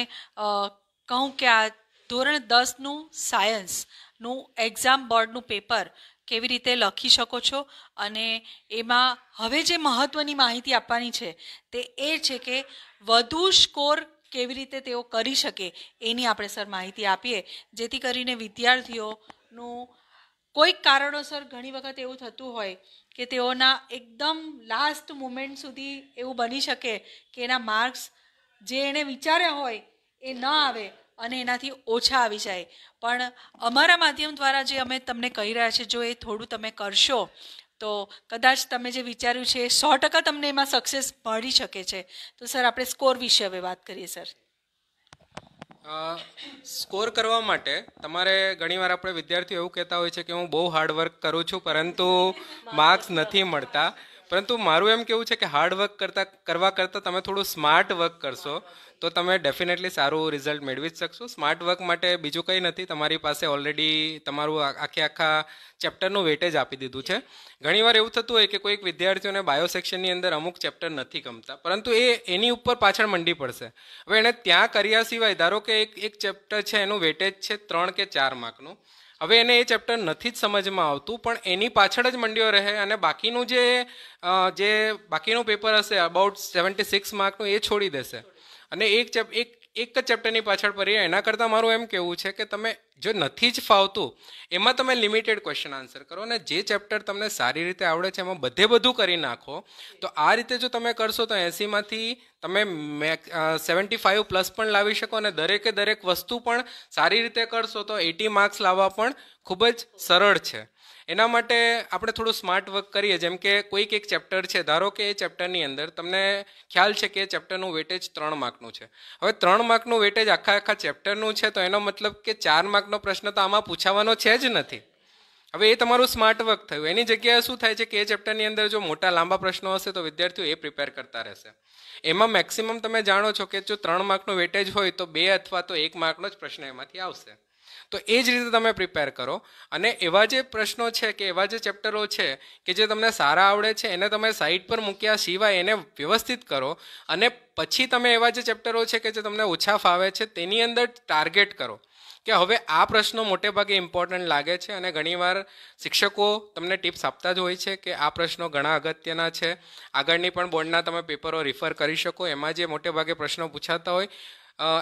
કહું કે આ ધોરણ દસનું સાયન્સનું એક્ઝામ બોર્ડનું પેપર કેવી રીતે લખી શકો છો અને એમાં હવે જે મહત્ત્વની માહિતી આપવાની છે તે એ છે કે વધુ સ્કોર કેવી રીતે તેઓ કરી શકે એની આપણે સર માહિતી આપીએ. જેથી કરીને વિદ્યાર્થીઓનું કોઈક કારણોસર ઘણી વખત એવું થતું હોય કે તેઓના એકદમ લાસ્ટ મુમેન્ટ સુધી એવું બની શકે કે એના માર્ક્સ જે એણે વિચાર્યા હોય એ ન આવે અને એનાથી ઓછા આવી જાય. પણ અમારા માધ્યમ દ્વારા જે અમે તમને કહી રહ્યા છે, જો એ થોડું તમે કરશો, તો કદાચ તમે જે વિચાર્યું છે એ સો ટકા તમને એમાં સક્સેસ મળી શકે છે. તો સર, આપણે સ્કોર વિશે હવે વાત કરીએ, સર. સ્કોર કરવા માટે તમારે ઘણીવાર આપણે વિદ્યાર્થીઓ એવું કહેતા હોય છે કે હું બહુ હાર્ડ વર્ક કરું છું, પરંતુ માર્ક્સ નથી મળતા. પરંતુ મારું એમ કેવું છે કે હાર્ડ વર્ક કરતા, કરવા કરતાં તમે થોડું સ્માર્ટ વર્ક કરશો. તો તમે ડેફિનેટલી સારું રિઝલ્ટ મેળવી જ શકશો. સ્માર્ટ વર્ક માટે બીજું કંઈ નથી. તમારી પાસે ઓલરેડી તમારું આખે આખા ચેપ્ટરનું વેટેજ આપી દીધું છે. ઘણીવાર એવું થતું હોય કે કોઈક વિદ્યાર્થીઓને બાયો સેક્શનની અંદર અમુક ચેપ્ટર નથી ગમતા, પરંતુ એ, એની ઉપર પાછળ મંડી પડશે. હવે એણે ત્યાં કર્યા સિવાય, ધારો કે એક એક ચેપ્ટર છે, એનું વેટેજ છે ત્રણ કે ચાર માર્કનું. હવે એને એ ચેપ્ટર નથી જ સમજમાં આવતું, પણ એની પાછળ જ મંડ્યો રહે અને બાકીનું જે જે બાકીનું પેપર હશે અબાઉટ સેવન્ટી સિક્સ માર્કનું એ છોડી દેશે. અને એક ચેપ, એક એક જ ચેપ્ટરની પાછળ પડી એના કરતાં મારું એમ કહેવું છે કે તમે જો નથી જ ફાવતું, એમાં તમે લિમિટેડ ક્વેશ્ચન આન્સર કરો અને જે ચેપ્ટર તમને સારી રીતે આવડે છે એમાં બધે બધું કરી નાખો, તો આ રીતે જો તમે કરશો તો એસીમાંથી તમે સેવન્ટી ફાઇવ પ્લસ પણ લાવી શકો અને દરેકે દરેક વસ્તુ પણ સારી રીતે કરશો તો એટી માર્ક્સ લાવવા પણ ખૂબ જ સરળ છે. એના માટે આપણે થોડું સ્માર્ટ વર્ક કરીએ. જેમ કે કોઈક એક ચેપ્ટર છે. ધારો કે એ ચેપ્ટરની અંદર તમને ખ્યાલ છે કે એ ચેપ્ટરનું વેટેજ ત્રણ માર્કનું છે. હવે ત્રણ માર્કનું વેટેજ આખા આખા ચેપ્ટરનું છે તો એનો મતલબ કે ચાર માર્કનો પ્રશ્ન તો આમાં પૂછાવાનો છે જ નથી. હવે એ તમારું સ્માર્ટ વર્ક થયું. એની જગ્યાએ શું થાય છે કે એ ચેપ્ટરની અંદર જો મોટા લાંબા પ્રશ્નો હશે તો વિદ્યાર્થીઓ એ પ્રિપેર કરતા રહેશે. એમાં મેક્સિમમ તમે જાણો છો કે જો ત્રણ માર્કનું વેટેજ હોય તો બે અથવા તો એક માર્કનો જ પ્રશ્ન એમાંથી આવશે. તો એ જ રીતે તમે પ્રિપેર કરો. અને એવા જે પ્રશ્નો છે કે એવા જે ચેપ્ટરો છે કે જે તમને સારા આવડે છે, એને તમે સાઈડ પર મૂક્યા સિવાય એને વ્યવસ્થિત કરો. અને પછી તમે એવા જે ચેપ્ટરો છે કે જે તમને ઓછા ફાવે છે, તેની અંદર ટાર્ગેટ કરો. કે હવે આ પ્રશ્નો મોટે ભાગે ઇમ્પોર્ટન્ટ લાગે છે અને ઘણીવાર શિક્ષકો તમને ટિપ્સ આપતા જ હોય છે કે આ પ્રશ્નો ઘણા અગત્યના છે. આગળની પણ બોર્ડના તમે પેપરો રિફર કરી શકો. એમાં જે મોટે ભાગે પ્રશ્નો પૂછાતા હોય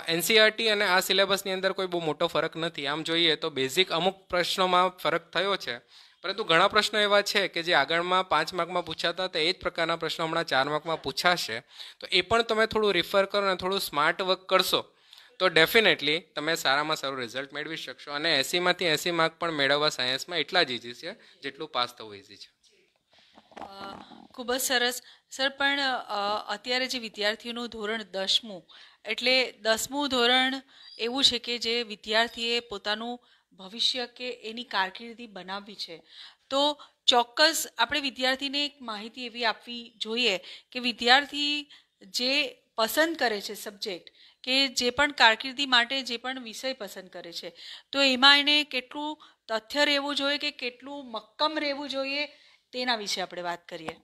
એનસીઆરટી અને આ સિલેબસની અંદર કોઈ બહુ મોટો ફરક નથી. આમ જોઈએ તો બેઝિક અમુક પ્રશ્નોમાં ફરક થયો છે. પરંતુ ઘણા પ્રશ્નો એવા છે કે જે આગળમાં પાંચ માર્કમાં પૂછાતા તો એ જ પ્રકારના પ્રશ્નો હમણાં ચાર માર્કમાં પૂછાશે. તો એ પણ તમે થોડું રિફર કરો અને થોડું સ્માર્ટ વર્ક કરશો. તો ડેફિનેટલી તમે સારામાં સારું રિઝલ્ટ મેળવી શકશો. અને એસીમાંથી એસી માર્ક પણ મેળવવા સાયન્સમાં એટલા જ ઇઝી છે, જેટલું પાસ થવું ઇઝી છે. ખૂબ જ સરસ. સર, પણ અત્યારે જે વિદ્યાર્થીઓનું ધોરણ દસમું એટલે દસમું ધોરણ એવું છે કે જે વિદ્યાર્થીએ પોતાનું ભવિષ્ય કે એની કારકિર્દી બનાવવી છે. તો ચોક્કસ આપણે વિદ્યાર્થીને એક માહિતી એવી આપવી જોઈએ કે વિદ્યાર્થી જે પસંદ કરે છે સબ્જેક્ટ કે જે પણ કારકિર્દી માટે જે પણ વિષય પસંદ કરે છે. તો એમાં એને કેટલું તથ્ય રહેવું જોઈએ કે કેટલું મક્કમ રહેવું જોઈએ તેના વિશે આપણે વાત કરીએ.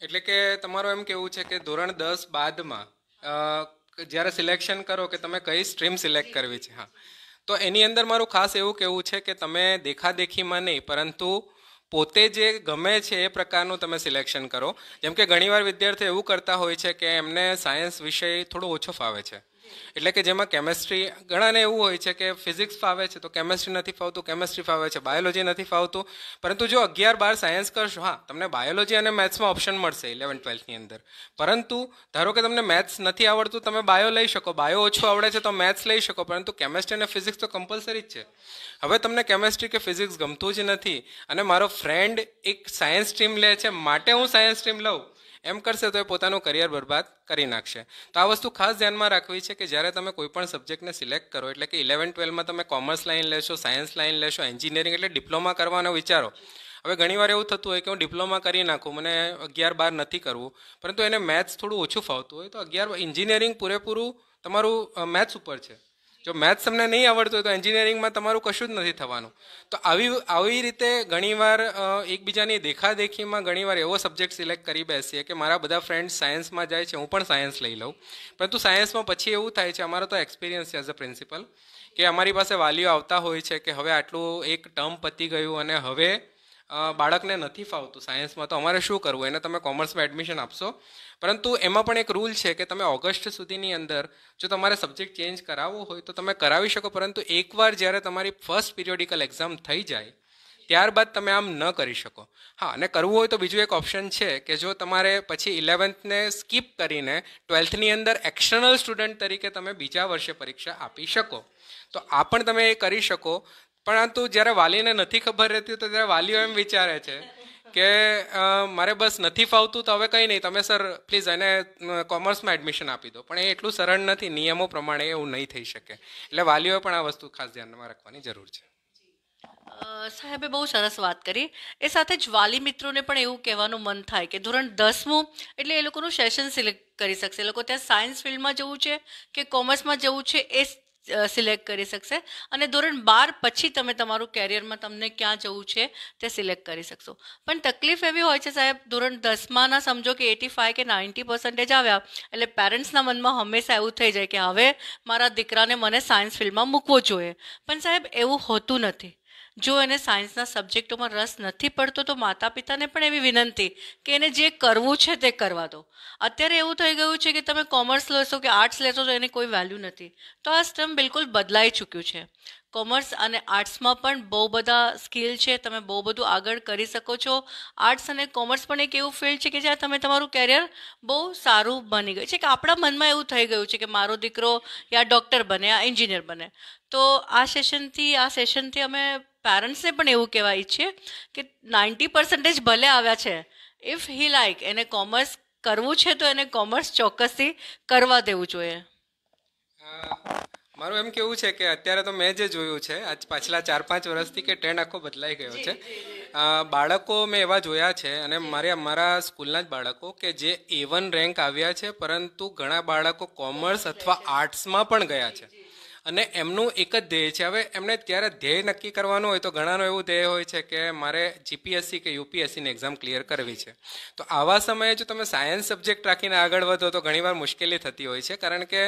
એટલે કે તમારું એમ કેવું છે કે ધોરણ દસ બાદમાં જ્યારે સિલેક્શન કરો કે તમે કઈ સ્ટ્રીમ સિલેક્ટ કરવી છે, હા. તો એની અંદર મારું ખાસ એવું કહેવું છે કે તમે દેખાદેખીમાં નહીં, પરંતુ પોતે જે ગમે છે એ પ્રકારનું તમે સિલેક્શન કરો. જેમ કે ઘણીવાર વિદ્યાર્થીઓ એવું કરતા હોય છે કે એમને સાયન્સ વિષય થોડો ઓછો ફાવે છે. એટલે કે જેમાં કેમેસ્ટ્રી ઘણાને એવું હોય છે કે ફિઝિક્સ ફાવે છે તો કેમેસ્ટ્રી નથી ફાવતું કેમેસ્ટ્રી ફાવે છે બાયોલોજી નથી ફાવતું. પરંતુ જો અગિયાર બાર સાયન્સ કરશો, હા, તમને બાયોલોજી અને મેથ્સમાં ઓપ્શન મળશે ઇલેવન ટ્વેલ્થની અંદર. પરંતુ ધારો કે તમને મેથ્સ નથી આવડતું, તમે બાયો લઈ શકો. બાયો ઓછું આવડે છે તો મેથ્સ લઈ શકો. પરંતુ કેમેસ્ટ્રી અને ફિઝિક્સ તો કમ્પલસરી જ છે. હવે તમને કેમેસ્ટ્રી કે ફિઝિક્સ ગમતું જ નથી. અને મારો ફ્રેન્ડ એક સાયન્સ સ્ટ્રીમ લે છે. માટે હું સાયન્સ સ્ટ્રીમ લઉં? એમ કરશે તો એ પોતાનું કરિયર બરબાદ કરી નાખશે. તો આ વસ્તુ ખાસ ધ્યાનમાં રાખવી છે કે જ્યારે તમે કોઈ પણ સબ્જેક્ટને સિલેક્ટ કરો, એટલે કે ઇલેવન ટ્વેલ્વમાં તમે કોમર્સ લાઈન લેશો સાયન્સ લાઈન લેશો એન્જિનિયરિંગ એટલે ડિપ્લોમા કરવાનો વિચારો. હવે ઘણીવાર એવું થતું હોય કે હું ડિપ્લોમા કરી નાખું, મને અગિયાર, બાર નથી કરવું, પરંતુ એને મેથ્સ થોડું ઓછું ફાવતું હોય, તો અગિયાર એન્જિનિયરિંગ પૂરેપૂરું તમારું મેથ્સ ઉપર છે. જો મેથ્સ તમને નહીં આવડતું હોય તો એન્જિનિયરિંગમાં તમારું કશું જ નથી થવાનું. તો આવી આવી રીતે ઘણીવાર એકબીજાની દેખાદેખીમાં ઘણીવાર એવો સબ્જેક્ટ સિલેક્ટ કરી બેસીએ કે મારા બધા ફ્રેન્ડ્સ સાયન્સમાં જાય છે, હું પણ સાયન્સ લઈ લઉં. પરંતુ સાયન્સમાં પછી એવું થાય છે, અમારો તો એક્સપિરિયન્સ છે એઝ અ પ્રિન્સિપલ, કે અમારી પાસે વાલીઓ આવતા હોય છે કે હવે આટલું એક ટર્મ પતી ગયું અને હવે બાળકને નથી ફાવતું સાયન્સમાં, તો અમારે શું કરવું? એને તમે કોમર્સમાં એડમિશન આપશો. પરંતુ એમાં પણ એક રૂલ છે કે તમે ઓગસ્ટ સુધીની અંદર જો તમારે સબ્જેક્ટ ચેન્જ કરાવવો હોય તો તમે કરાવી શકો, પરંતુ એકવાર જ્યારે તમારી ફર્સ્ટ પિરિયોડિકલ એક્ઝામ થઈ જાય, ત્યારબાદ તમે આમ ન કરી શકો. હા, અને કરવું હોય તો બીજું એક ઓપ્શન છે કે જો તમારે પછી ઇલેવન્થને સ્કીપ કરીને ટ્વેલ્થની અંદર એક્સટર્નલ સ્ટુડન્ટ તરીકે તમે બીજા વર્ષે પરીક્ષા આપી શકો. તો આ પણ તમે એ કરી શકો. પરંતુ જ્યારે વાલીને નથી ખબર રહેતી તો ત્યારે વાલીઓ એમ વિચારે છે કે મારે બસ નથી ફાવતું તો હવે કંઈ નહીં. તમે સર, પ્લીઝ એને કોમર્સમાં એડમિશન આપી દો. પણ એ એટલું સરળ નથી. નિયમો પ્રમાણે એવું નહીં થઈ શકે. એટલે વાલીઓએ પણ આ વસ્તુ ખાસ ધ્યાનમાં રાખવાની જરૂર છે. સાહેબે બહુ સરસ વાત કરી. એ સાથે જ વાલી મિત્રોને પણ એવું કહેવાનું મન થાય કે ધોરણ દસમું એટલે એ લોકોનું સેશન સિલેક્ટ કરી શકશે. એ લોકો ત્યાં સાયન્સ ફિલ્ડમાં જવું છે કે કોમર્સમાં જવું છે એ સિલેક્ટ કરી શકશે. અને ધોરણ બાર પછી તમે તમારું કેરિયરમાં તમને ક્યાં જવું છે તે સિલેક્ટ કરી શકશો. પણ તકલીફ એવી હોય છે સાહેબ, ધોરણ દસમાના સમજો કે એટી ફાઇવ કે નાઇન્ટી પર્સન્ટેજ આવ્યા, એટલે પેરેન્ટ્સના મનમાં હંમેશા એવું થઈ જાય કે હવે મારા દીકરાને મને સાયન્સ ફિલ્ડમાં મૂકવો જોઈએ. પણ સાહેબ, એવું હોતું નથી. જો એને સાયન્સના સબ્જેક્ટોમાં રસ નથી પડતો, તો માતા પિતાને પણ એવી વિનંતી કે એને જે કરવું છે તે કરવા દો. અત્યારે એવું થઈ ગયું છે કે તમે કોમર્સ લેશો કે આર્ટ્સ લેશો, તો એની કોઈ વેલ્યુ નથી. તો આ સ્ટેમ બિલકુલ બદલાઈ ચૂક્યું છે. કોમર્સ અને આર્ટ્સમાં પણ બહુ બધા સ્કિલ છે, તમે બહુ બધું આગળ કરી શકો છો. આર્ટ્સ અને કોમર્સ પણ એક એવું ફિલ્ડ છે કે જ્યાં તમે તમારું કેરિયર બહુ સારું બની ગયું છે. કે આપણા મનમાં એવું થઈ ગયું છે કે મારો દીકરો યા ડૉક્ટર બને, યા એન્જિનિયર બને. તો આ સેશનથી આ સેશનથી અમે પેરેન્ટ્સને પણ એવું કહેવા ઈચ્છીએ કે નાઇન્ટી પર્સન્ટેજ ભલે આવ્યા છે ઇફ હી લાઈક એને કોમર્સ કરવું છે તો એને કોમર્સ ચોક્કસથી કરવા દેવું જોઈએ. મારું એમ કેવું છે કે અત્યારે તો મેં જે જોયું છે આજ પાછલા ચાર પાંચ વર્ષથી કે ટ્રેન્ડ આખો બદલાઈ ગયો છે. બાળકો મેં એવા જોયા છે અને મારે અમારા સ્કૂલના જ બાળકો કે જે એ વન રેન્ક આવ્યા છે પરંતુ ઘણા બાળકો કોમર્સ અથવા આર્ટ્સમાં પણ ગયા છે. અને એમનું એક જ ધ્યેય છે. હવે એમને ત્યારે ધ્યેય નક્કી કરવાનું હોય તો ઘણાનું એવું ધ્યેય હોય છે કે મારે જીપીએસસી કે યુપીએસસીની એક્ઝામ ક્લિયર કરવી છે. તો આવા સમયે જો તમે સાયન્સ સબ્જેક્ટ રાખીને આગળ વધો તો ઘણીવાર મુશ્કેલી થતી હોય છે. કારણ કે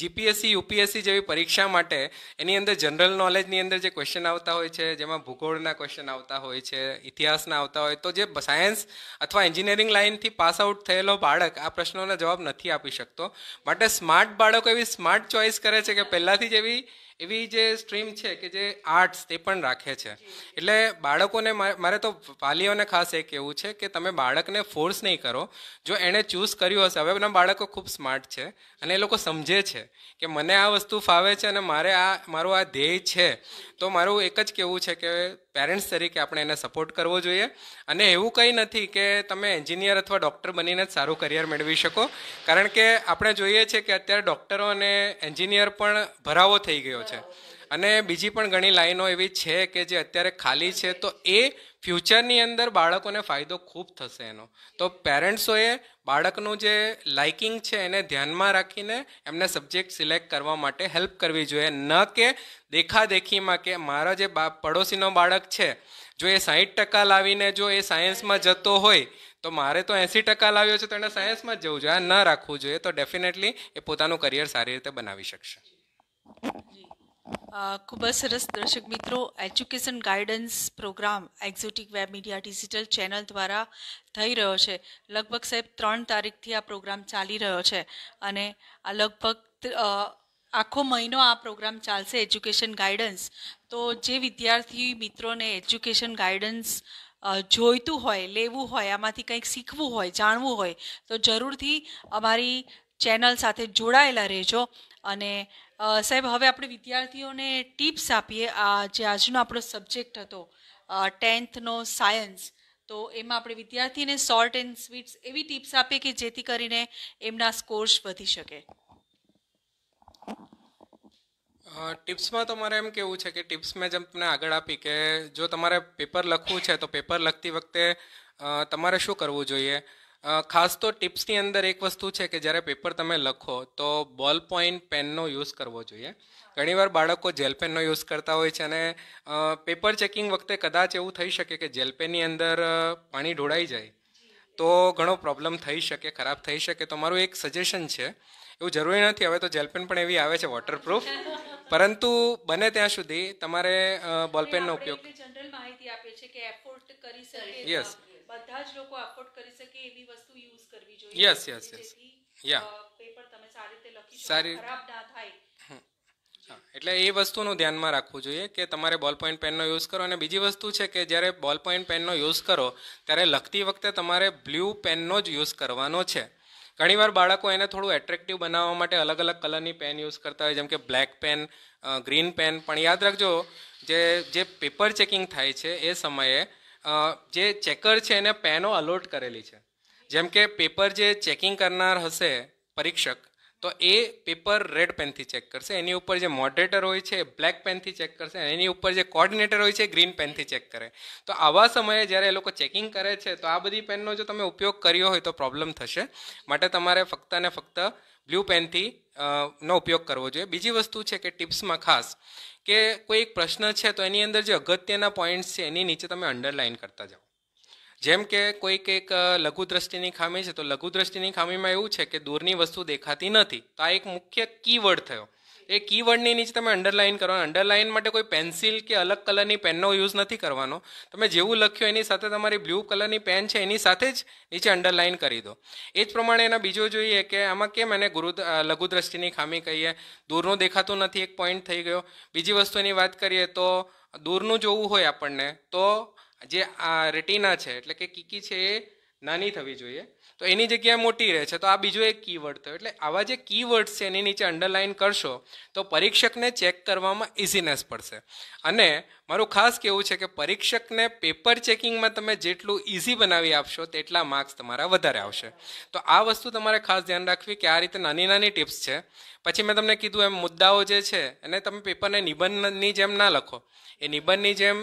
જીપીએસસી યુપીએસસી જેવી પરીક્ષા માટે એની અંદર જનરલ નોલેજની અંદર જે ક્વેશ્ચન આવતા હોય છે, જેમાં ભૂગોળના ક્વેશ્ચન આવતા હોય છે, ઇતિહાસના આવતા હોય, તો જે સાયન્સ અથવા એન્જિનિયરિંગ લાઇનથી પાસ આઉટ થયેલો બાળક આ પ્રશ્નોના જવાબ નથી આપી શકતો. માટે સ્માર્ટ બાળકો એવી સ્માર્ટ ચોઇસ કરે છે કે પહેલાંથી જ એવી એવી જે સ્ટ્રીમ છે કે જે આર્ટ્સ તે પણ રાખે છે. એટલે બાળકોને મારે તો વાલીઓને ખાસ એ કહેવું છે કે તમે બાળકને ફોર્સ નહીં કરો. જો એણે ચૂઝ કર્યું હશે હવે બાળકો ખૂબ સ્માર્ટ છે અને એ લોકો સમજે છે કે મને આ વસ્તુ ફાવે છે અને મારે આ મારું આ ધ્યેય છે. તો મારું એક જ કહેવું છે કે પેરેન્ટ્સ તરીકે આપણે એને સપોર્ટ કરવો જોઈએ અને એવું કંઈ નથી કે તમે એન્જિનિયર અથવા ડૉક્ટર બનીને જ સારું કરિયર મેળવી શકો. કારણ કે આપણે જોઈએ છીએ કે અત્યારે ડૉક્ટરો અને એન્જિનિયર પણ ભરાવો થઈ ગયો છે. અને બીજી પણ ઘણી લાઈનો એવી છે કે જે અત્યારે ખાલી છે, તો એ ફ્યુચરની અંદર બાળકોને ફાયદો ખૂબ થશે એનો. તો પેરેન્ટ્સોએ બાળકનું જે લાઇકિંગ છે, એને ધ્યાનમાં રાખીને એમને સબ્જેક્ટ સિલેક્ટ કરવા માટે હેલ્પ કરવી જોઈએ. ન કે દેખાદેખીમાં કે મારા જે પડોશીનો બાળક છે, જો એ સાહીઠ ટકા લાવીને જો એ સાયન્સમાં જતો હોય, તો મારે તો એંસી ટકા લાવ્યો છે, તો એને સાયન્સમાં જ જવું જોઈએ. આ ન રાખવું જોઈએ, તો ડેફિનેટલી એ પોતાનું કરિયર સારી રીતે બનાવી શકશે. ખૂબ જ સરસ દર્શક મિત્રો education guidance programme exotic web media digital channel દ્વારા થઈ રહ્યો છે. લગભગ સાહેબ, ત્રણ તારીખથી આ પ્રોગ્રામ ચાલી રહ્યો છે અને આ લગભગ આખો મહિનો આ પ્રોગ્રામ ચાલશે એજ્યુકેશન ગાઈડન્સ તો જે વિદ્યાર્થી મિત્રોને એજ્યુકેશન ગાઈડન્સ જોઈતું હોય, લેવું હોય, આમાંથી કંઈક શીખવું હોય, જાણવું હોય, તો જરૂરથી અમારી ચેનલ સાથે જોડાયેલા રહેજો અને સાહેબ, હવે આપણે વિદ્યાર્થીઓને ટિપ્સ આપીએ. આ જે આજનો આપણો સબ્જેક્ટ હતો ટેન્થનો સાયન્સ, તો એમાં આપણે વિદ્યાર્થીને શોર્ટ એન્ડ સ્વીટ્સ એવી ટિપ્સ આપીએ કે જેથી કરીને એમના સ્કોર્સ વધી શકે. ટિપ્સમાં તો મારે એમ કેવું છે કે ટિપ્સ મેં જેમ તમને આગળ આપી કે જો તમારે પેપર લખવું છે, તો પેપર લખતી વખતે તમારે શું કરવું જોઈએ? ખાસ તો ટિપ્સની અંદર એક વસ્તુ છે કે જ્યારે પેપર તમે લખો તો બોલ પોઈન્ટ પેનનો યુઝ કરવો જોઈએ. ઘણીવાર બાળકો જેલ પેનનો યુઝ કરતા હોય છે અને પેપર ચેકિંગ વખતે કદાચ એવું થઈ શકે કે જેલ પેનની અંદર પાણી ઢોળાઈ જાય. તો ઘણો પ્રોબ્લેમ થઈ શકે ખરાબ થઈ શકે. તો મારું એક સજેશન છે. એવું જરૂરી નથી હવે તો જેલ પેન પણ એવી આવે છે વોટરપ્રૂફ પરંતુ બને ત્યાં સુધી તમારે બોલપેનનો ઉપયોગ જનરલ માહિતી આપીએ છીએ કે એફોર્ડ કરી શકે. Yes. બધા જ લોકો અફોર્ડ કરી શકે એવી વસ્તુ યુઝ કરવી જોઈએ. Yes yes yes yeah paper તમે સારી રીતે લખી શકો ખરાબ ના થાય. એટલે એ વસ્તુનું ધ્યાનમાં રાખવું જોઈએ કે તમારે બોલ પોઈન્ટ પેનનો યુઝ કરો અને બીજી વસ્તુ છે કે જ્યારે બોલ પોઈન્ટ પેનનો યુઝ કરો ત્યારે લખતી વખતે તમારે બ્લુ પેનનો જ યુઝ કરવાનો છે. ઘણીવાર બાળકો એને થોડું એટ્રેક્ટિવ બનાવવા માટે અલગ અલગ કલરની પેન યુઝ કરતા હોય જેમ કે બ્લેક પેન ગ્રીન પેન પણ યાદ રાખજો જે જે પેપર ચેકિંગ થાય છે એ સમયે જે ચેકર છે એને પેનો અલોટ કરેલી છે. જેમ કે પેપર જે ચેકિંગ કરનાર હશે પરીક્ષક, તો એ પેપર રેડ પેનથી ચેક કરશે. એની ઉપર જે મોડરેટર હોય છે એ બ્લેક પેનથી ચેક કરશે એની ઉપર જે કોર્ડિનેટર હોય છે એ ગ્રીન પેનથી ચેક કરે. તો આવા સમયે જ્યારે એ લોકો ચેકિંગ કરે છે, તો આ બધી પેનનો જો તમે ઉપયોગ કર્યો હોય તો પ્રોબ્લેમ થશે. માટે તમારે ફક્ત ને ફક્ત બ્લુ પેનથી નો ઉપયોગ કરવો જોઈએ. બીજી વસ્તુ છે કે ટિપ્સમાં ખાસ, કે કોઈ એક પ્રશ્ન છે તો એની અંદર જે અગત્યના પોઈન્ટ્સ છે એની નીચે તમે અંડરલાઇન કરતા જાઓ. જેમ કે કોઈક એક લઘુ દ્રષ્ટિની ખામી છે તો લઘુ દ્રષ્ટિની ખામીમાં એવું છે કે દૂરની વસ્તુ દેખાતી નથી. તો આ એક મુખ્ય કીવર્ડ થયો. એ કીવર્ડની નીચે તમે અંડરલાઇન કરો. અંડરલાઇન માટે કોઈ પેન્સિલ કે અલગ કલરની પેનનો યુઝ નથી કરવાનો. તમે જેવું લખ્યું એની સાથે તમારી બ્લુ કલરની પેન છે એની સાથે જ નીચે અંડરલાઇન કરી દો. એ જ પ્રમાણે એના બીજો જોઈએ કે આમાં કેમ એને ગુરુ લઘુદ્રષ્ટિની ખામી કહીએ. દૂરનું દેખાતું નથી, એક પોઈન્ટ થઈ ગયો. બીજી વસ્તુની વાત કરીએ તો દૂરનું જોવું હોય આપણને, તો જે આ રેટિના છે, એટલે કે કીકી છે એ નાની થવી જોઈએ. તો એની જગ્યાએ મોટી રહે છે. તો આ બીજો એક કીવર્ડ થયો એટલે આવા જે કીવર્ડ્સ છે એની નીચે અંડરલાઇન કરશો તો પરીક્ષકને ચેક કરવામાં ઇઝીનેસ પડશે. અને મારું ખાસ કહેવું છે કે પરીક્ષકને પેપર ચેકિંગમાં તમે જેટલું ઇઝી બનાવી આપશો, તેટલા માર્ક્સ તમારા વધારે આવશે. તો આ વસ્તુ તમારે ખાસ ધ્યાન રાખવી કે આ રીતે નાની નાની ટિપ્સ છે. પછી મેં તમને કીધું એમ મુદ્દાઓ જે છે, એને તમે પેપરને નિબંધની જેમ ના લખો. એ નિબંધની જેમ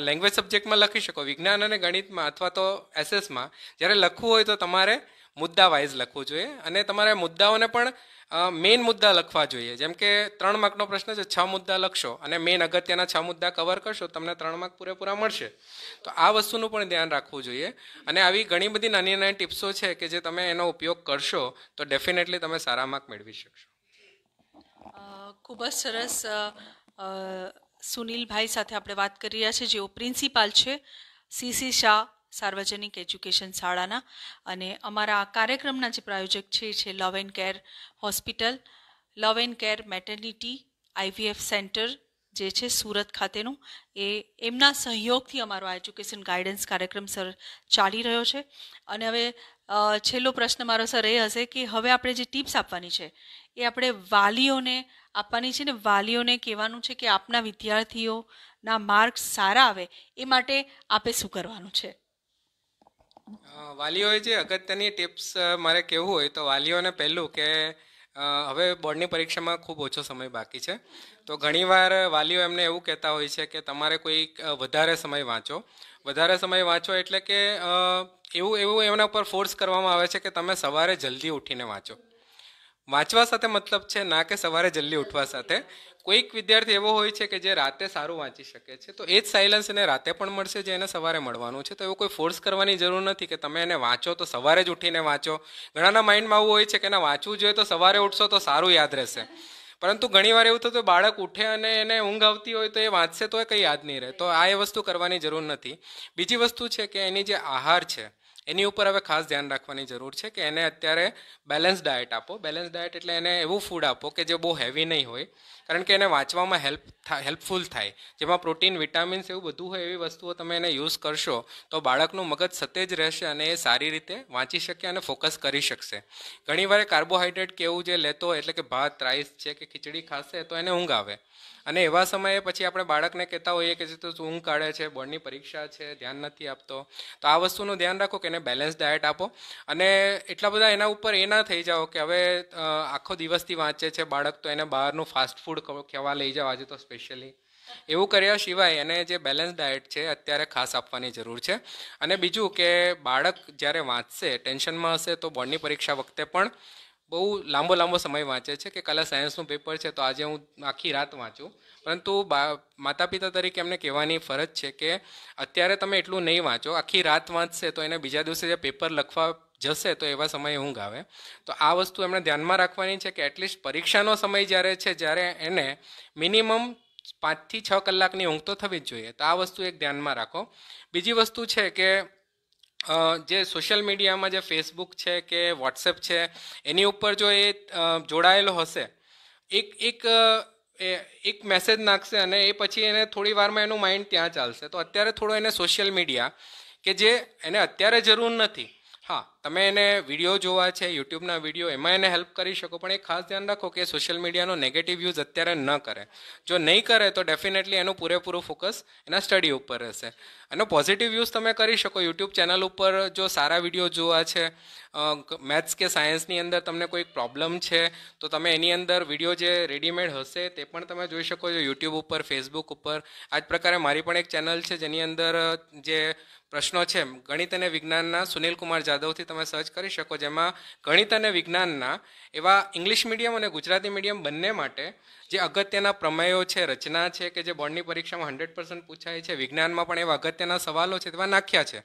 લેંગ્વેજ સબ્જેક્ટમાં લખી શકો. વિજ્ઞાન અને ગણિતમાં અથવા તો એસએસમાં જ્યારે લખવું હોય તો તમારે મુદ્દા વાઇઝ લખવું જોઈએ. અને તમારે મુદ્દાઓને પણ મેઇન મુદ્દા લખવા જોઈએ. જેમ કે ત્રણ માર્કનો પ્રશ્ન છે, છ મુદ્દા લખશો અને મેઇન અગત્યના છ મુદ્દા કવર કરશો, તમને ત્રણ માર્ક પૂરેપૂરા મળશે. તો આ વસ્તુનું પણ ધ્યાન રાખવું જોઈએ. અને આવી ઘણી બધી નાની નાની ટિપ્સો છે કે જે તમે એનો ઉપયોગ કરશો, તો ડેફિનેટલી તમે સારા માર્ક મેળવી શકશો. ખૂબ જ સરસ સુનિલભાઈ સાથે આપણે વાત કરી રહ્યા છીએ, જેઓ પ્રિન્સિપાલ છે સીસી શાહ સાર્વજનિક એજ્યુકેશન શાળાના અને અમારા આ કાર્યક્રમના જે પ્રાયોજક છે છે love and care hospital love and care maternity IVF centre જે છે સુરત ખાતેનું, એ એમના સહયોગથી અમારો આ એજ્યુકેશન ગાઈડન્સ કાર્યક્રમ સર ચાલી રહ્યો છે. અને હવે છેલ્લો પ્રશ્ન મારો સર એ હશે કે હવે આપણે જે ટિપ્સ આપવાની છે, એ આપણે વાલીઓને આપવાની છે ને વાલીઓને કહેવાનું છે કે આપના વિદ્યાર્થીઓના માર્ક્સ સારા આવે, એ માટે આપે શું કરવાનું છે? વાલીઓએ જે અગત્યની ટિપ્સ મારે કહેવું હોય તો વાલીઓને પહેલું કે હવે બોર્ડની પરીક્ષામાં ખૂબ ઓછો સમય બાકી છે. તો ઘણીવાર વાલીઓ એમને એવું કહેતા હોય છે કે તમારે કોઈ વધારે સમય વાંચો. વધારે સમય વાંચો એટલે કે એવું એવું એમના ઉપર ફોર્સ કરવામાં આવે છે કે તમે સવારે જલ્દી ઉઠીને વાંચો. વાંચવા સાથે મતલબ છે ના કે સવારે જલ્દી ઉઠવા સાથે. કોઈક વિદ્યાર્થી એવો હોય છે કે જે રાતે સારું વાંચી શકે છે, તો એ જ સાયલન્સ એને રાતે પણ મળશે જે એને સવારે મળવાનું છે. તો એવું કોઈ ફોર્સ કરવાની જરૂર નથી કે તમે એને વાંચો તો સવારે જ ઉઠીને વાંચો. ઘણાના માઇન્ડમાં આવું હોય છે કે એને વાંચવું જોઈએ તો સવારે ઉઠશો તો સારું યાદ રહેશે. પરંતુ ઘણીવાર એવું થતું બાળક ઉઠે અને એને ઊંઘ આવતી હોય તો એ વાંચશે તો એ કંઈ યાદ નહીં રહે. તો આ એ વસ્તુ કરવાની જરૂર નથી. બીજી વસ્તુ છે કે એની જે આહાર છે એની ઉપર હવે ખાસ ધ્યાન રાખવાની જરૂર છે કે એને અત્યારે બેલેન્સ ડાયટ આપો. બેલેન્સ ડાયટ એટલે એને એવું ફૂડ આપો કે જે બહુ હેવી નહીં હોય. કારણ કે એને વાંચવામાં હેલ્પ હેલ્પફુલ થાય. જેમાં પ્રોટીન વિટામિન્સ એવું બધું હોય એવી વસ્તુઓ તમે એને યુઝ કરશો તો બાળકનું મગજ સતેજ રહેશે અને એ સારી રીતે વાંચી શકે અને ફોકસ કરી શકશે. ઘણીવાર કાર્બોહાઈડ્રેટ કે એવું જે લેતો એટલે કે ભાત રાઈસ છે કે ખીચડી ખાશે તો એને ઊંઘ આવે. અને એવા સમયે પછી આપણે બાળકને કહેતા હોઈએ કે જે તો ઊંઘ કાઢે છે, બોર્ડની પરીક્ષા છે, ધ્યાન નથી આપતો. તો આ વસ્તુનું ધ્યાન રાખો કે એને બેલેન્સ ડાયટ આપો. અને એટલા બધા એના ઉપર એ ના થઈ જાઓ કે હવે આખો દિવસથી વાંચે છે બાળક તો એને બહારનું ફાસ્ટ ફૂડ કહેવા લઈ જાઓ આજે તો સ્પેશિયલી એવું કર્યા સિવાય એને જે બેલેન્સ ડાયટ છે અત્યારે ખાસ આપવાની જરૂર છે. અને બીજું કે બાળક જ્યારે વાંચશે ટેન્શનમાં હશે તો બોર્ડની પરીક્ષા વખતે પણ બહુ લાંબો લાંબો સમય વાંચે છે કે કાલે સાયન્સનું પેપર છે તો આજે હું આખી રાત વાંચું. પરંતુ માતા પિતા તરીકે એમને કહેવાની ફરજ છે કે અત્યારે તમે એટલું નહીં વાંચો. આખી રાત વાંચશે તો એને બીજા દિવસે જે પેપર લખવા જશે તો એવા સમયે ઊંઘ આવે. તો આ વસ્તુ એમણે ધ્યાનમાં રાખવાની છે કે એટલીસ્ટ પરીક્ષાનો સમય જ્યારે છે જ્યારે એને મિનિમમ પાંચથી છ કલાકની ઊંઘ તો થવી જ જોઈએ. તો આ વસ્તુ એક ધ્યાનમાં રાખો. બીજી વસ્તુ છે કે જે સોશિયલ મીડિયામાં જે ફેસબુક છે કે વોટ્સએપ છે, એની ઉપર જો એ જોડાયેલો હશે, એક એક એક મેસેજ નાખશે અને એ પછી એને થોડી વારમાં એનું માઇન્ડ ત્યાં ચાલશે. તો અત્યારે થોડો એને સોશિયલ મીડિયા કે જે એને અત્યારે જરૂર નથી. હા, તમે એને વીડિયો જોવા છે યુટ્યુબના વીડિયો એમાં એને હેલ્પ કરી શકો, પણ એ ખાસ ધ્યાન રાખો કે સોશિયલ મીડિયાનો નેગેટિવ યુઝ અત્યારે ન કરે. જો નહીં કરે, તો ડેફિનેટલી એનું પૂરેપૂરું ફોકસ એના સ્ટડી ઉપર રહેશે. એનો પોઝિટિવ યુઝ તમે કરી શકો યુટ્યુબ ચેનલ ઉપર જો સારા વીડિયો જોવા છે મેથ્સ કે સાયન્સની અંદર તમને કોઈ પ્રોબ્લેમ છે, તો તમે એની અંદર વીડિયો જે રેડીમેડ હશે, તે પણ તમે જોઈ શકો છો યુટ્યુબ ઉપર ફેસબુક ઉપર. આ જ પ્રકારે મારી પણ એક ચેનલ છે, જેની અંદર જે પ્રશ્નો છે. ગણિત અને વિજ્ઞાનના સુનિલ કુમાર જાદવથી તમે સર્ચ કરી શકો, જેમાં ગણિત અને વિજ્ઞાનના એવા ઇંગ્લિશ મીડિયમ અને ગુજરાતી મીડિયમ બંને માટે જે અગત્યના પ્રમેયો છે, રચના છે કે જે બોર્ડની પરીક્ષામાં હંડ્રેડ પર્સન્ટ પૂછાય છે, વિજ્ઞાનમાં પણ એવા અગત્યના સવાલો છે તેવા નાખ્યા છે.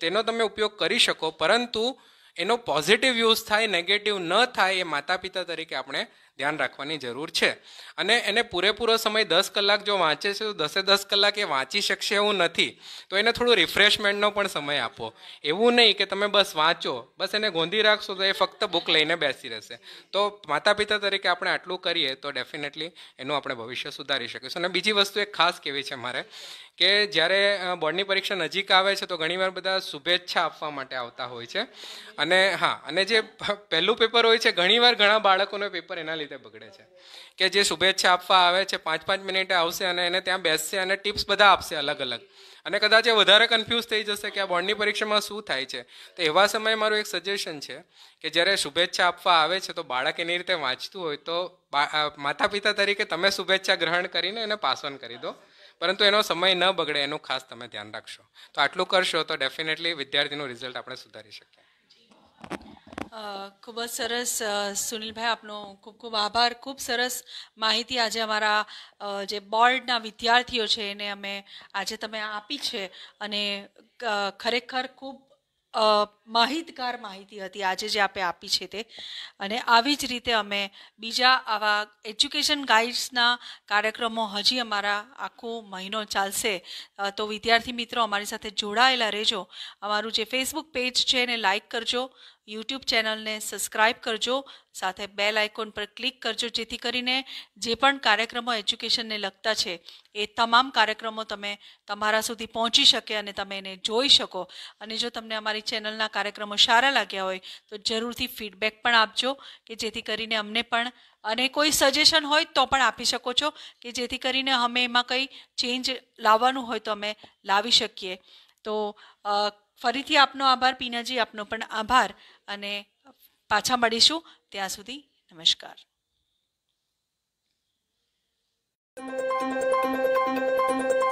તેનો તમે ઉપયોગ કરી શકો, પરંતુ એનો પોઝિટિવ યુઝ થાય નેગેટિવ ન થાય એ માતા પિતા તરીકે આપણે ધ્યાન રાખવાની જરૂર છે. અને એને પૂરેપૂરો સમય દસ કલાક જો વાંચે છે, તો દસે દસ કલાક એ વાંચી શકશે એવું નથી. તો એને થોડું રિફ્રેશમેન્ટનો પણ સમય આપો. એવું નહીં કે તમે બસ વાંચો, બસ એને ગોંધી રાખશો તો એ ફક્ત બુક લઈને બેસી રહેશે. તો માતા પિતા તરીકે આપણે આટલું કરીએ તો ડેફિનેટલી એનું આપણે ભવિષ્ય સુધારી શકીશું. અને બીજી વસ્તુ એક ખાસ કહેવી છે મારે કે જ્યારે બોર્ડની પરીક્ષા નજીક આવે છે તો ઘણીવાર બધા શુભેચ્છા આપવા માટે આવતા હોય છે. અને હા, અને જે પહેલું પેપર હોય છે, ઘણીવાર ઘણા બાળકોનો પેપર એના લીધે બગડે છે. કે જે શુભેચ્છા આપવા આવે છે પાંચ પાંચ મિનિટે આવશે અને એને ત્યાં બેસશે અને ટિપ્સ બધા આપશે અલગ અલગ અને કદાચ એ વધારે કન્ફ્યુઝ થઈ જશે કે આ બોર્ડની પરીક્ષામાં શું થાય છે. તો એવા સમયે મારું એક સજેશન છે કે જ્યારે શુભેચ્છા આપવા આવે છે, તો બાળક એની રીતે વાંચતું હોય, તો માતા પિતા તરીકે તમે શુભેચ્છા ગ્રહણ કરીને એને પાસવન કરી દો. પરંતુ એનો સમય ન બગડે, એનું ખાસ તમે ધ્યાન રાખશો. તો આટલું કરશો તો ડેફિનેટલી વિદ્યાર્થીનું રિઝલ્ટ આપણે સુધારી શકીએ. ખૂબ જ સરસ સુનિલભાઈ, આપનો ખૂબ ખૂબ આભાર. ખૂબ સરસ માહિતી આજે અમારા જે બોર્ડના વિદ્યાર્થીઓ છે એને અમે આજે તમે આપી છે અને ખરેખર ખૂબ માહિતગાર માહિતી હતી આજે જે આપે આપી છે તે. અને આવી જ રીતે અમે બીજા આવા એજ્યુકેશન ગાઈડ્સના કાર્યક્રમો હજી અમારા આખો મહિનો ચાલશે. તો વિદ્યાર્થી મિત્રો અમારી સાથે જોડાયેલા રહેજો. અમારું જે ફેસબુક પેજ છે એને લાઇક કરજો. યુટ્યુબ ચેનલને સબસ્ક્રાઇબ કરજો, સાથે બેલ આઇકોન પર ક્લિક કરજો, જેથી કરીને જે પણ કાર્યક્રમો એજ્યુકેશનને લગતા છે, એ તમામ કાર્યક્રમો તમે તમારા સુધી પહોંચી શકે અને તમે એને જોઈ શકો. અને જો તમને અમારી ચેનલના કાર્યક્રમો સારા લાગ્યા હોય, તો જરૂરથી ફીડબેક પણ આપજો, કે જેથી કરીને અમને પણ, અને કોઈ સજેશન હોય તો પણ આપી શકો છો, કે જેથી કરીને અમે એમાં કંઈ ચેન્જ લાવવાનું હોય તો અમે લાવી શકીએ. તો ફરીથી આપનો આભાર, પીનાજી, આપનો પણ આભાર. અને પાછા મળીશું. ત્યાં સુધી નમસ્કાર. thank you